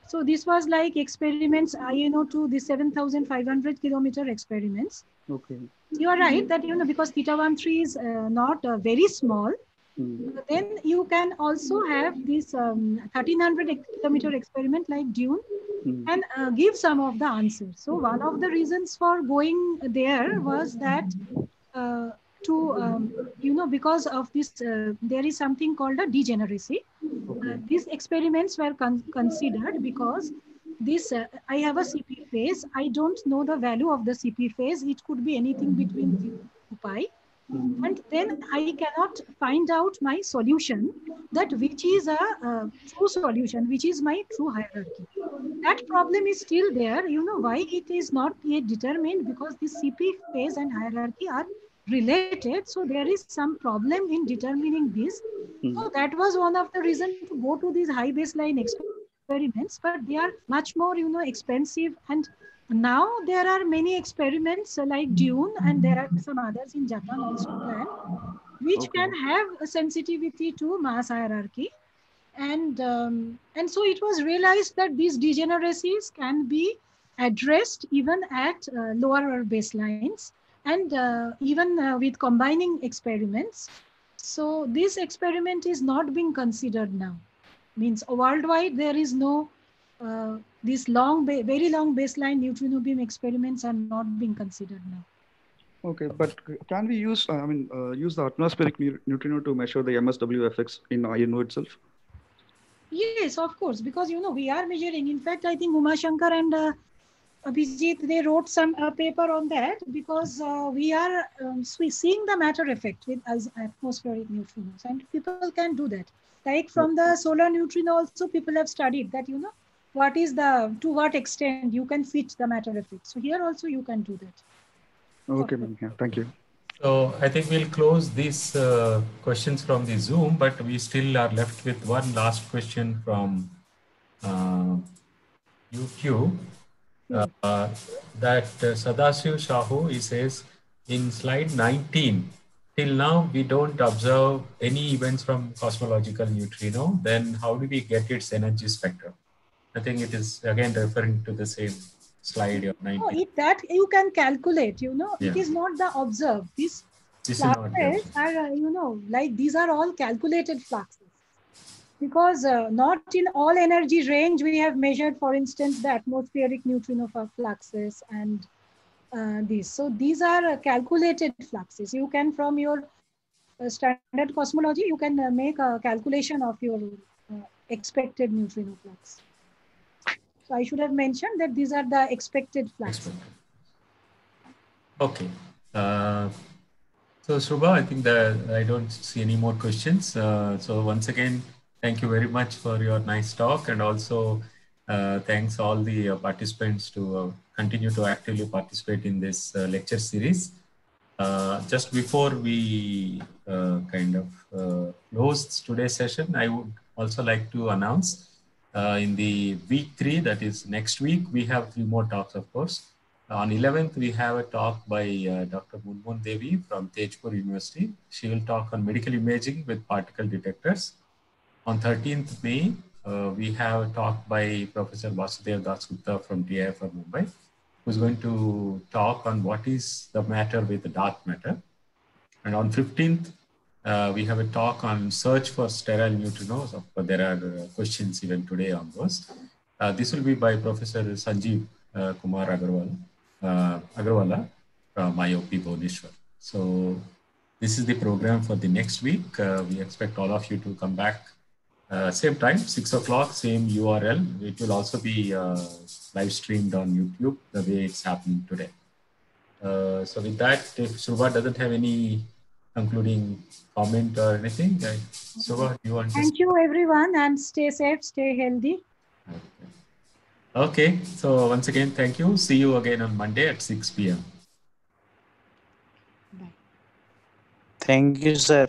So this was like experiments, INO to the 7,500 kilometer experiments. Okay. You are right that, you know, because theta 1, 3 is uh, not uh, very small, Mm. then you can also have this um, 1300 kilometer experiment like Dune Mm. and uh, give some of the answers. So one of the reasons for going there was that uh, to, um, you know, because of this, uh, there is something called a degeneracy. Uh, these experiments were con- considered because this, uh, I have a CP phase. I don't know the value of the CP phase. It could be anything between 0 to pi and then I cannot find out my solution that which is a, uh true solution, which is my true hierarchy. That problem is still there. You know why it is not yet determined because the CP phase and hierarchy are related. So there is some problem in determining this. So that was one of the reasons to go to these high baseline experiments, but they are much more, you know, expensive and now there are many experiments like Dune, and there are some others in Japan also planned, which Okay. can have a sensitivity to mass hierarchy. And, um, and so it was realized that these degeneracies can be addressed even at uh, lower baselines and uh, even uh, with combining experiments. So this experiment is not being considered now. Means worldwide there is no uh, these long, very long baseline neutrino beam experiments are not being considered now. Okay, but can we use, uh, I mean, uh, use the atmospheric neutrino to measure the MSW effects in INO itself? Yes, of course, because you know we are measuring. In fact, I think Uma Shankar and uh, Abhijit they wrote some uh, paper on that because uh, we are um, seeing the matter effect with as atmospheric neutrinos, and people can do that. Like from the solar neutrino, also people have studied that you know what is the to what extent you can fit the matter effect. So here also you can do that. Okay, ma'am. Yeah, thank you. So I think we'll close these uh, questions from the Zoom, but we still are left with one last question from uh, YouTube. Uh, that uh, Sadashiv Shahu, he says, in slide 19, till now we don't observe any events from cosmological neutrino, then how do we get its energy spectrum? I think it is again referring to the same slide of 19. No, it, that you can calculate. You know, it Yeah. is not the observed. These This is not the fluxes are, uh, you know, like these are all calculated fluxes. Because uh, not in all energy range we have measured, for instance, the atmospheric neutrino fluxes and uh, these. So these are uh, calculated fluxes. You can, from your uh, standard cosmology, you can uh, make a calculation of your expected neutrino flux. So I should have mentioned that these are the expected fluxes. Okay. Uh, so Shubha, I think that I don't see any more questions. Uh, so once again, thank you very much for your nice talk and also uh, thanks all the uh, participants to uh, continue to actively participate in this uh, lecture series. Uh, just before we uh, kind of close today's session, I would also like to announce in the week three, that is next week, we have three more talks, of course. On 11th, we have a talk by Dr. Munmun Devi from Tezpur University. She will talk on medical imaging with particle detectors. On 13th May, uh, we have a talk by Professor Vasudev Dasgupta from TIFR Mumbai, who's going to talk on what is the matter with the dark matter. And on 15th, uh, we have a talk on search for sterile neutrinos. There are uh, questions even today on those. Uh, this will be by Professor Sanjeev uh, Kumar Agarwal, uh, Agarwalla from IOP Bhubaneswar. So this is the program for the next week. We expect all of you to come back uh, same time, six o'clock, same URL. It will also be uh, live streamed on YouTube the way it's happening today. Uh, so with that, if Shubha doesn't have any concluding comment or anything, I, Shubha, you want to? Thank you, everyone, and stay safe, stay healthy. Okay, so once again, thank you. See you again on Monday at 6 p.m. Thank you, sir.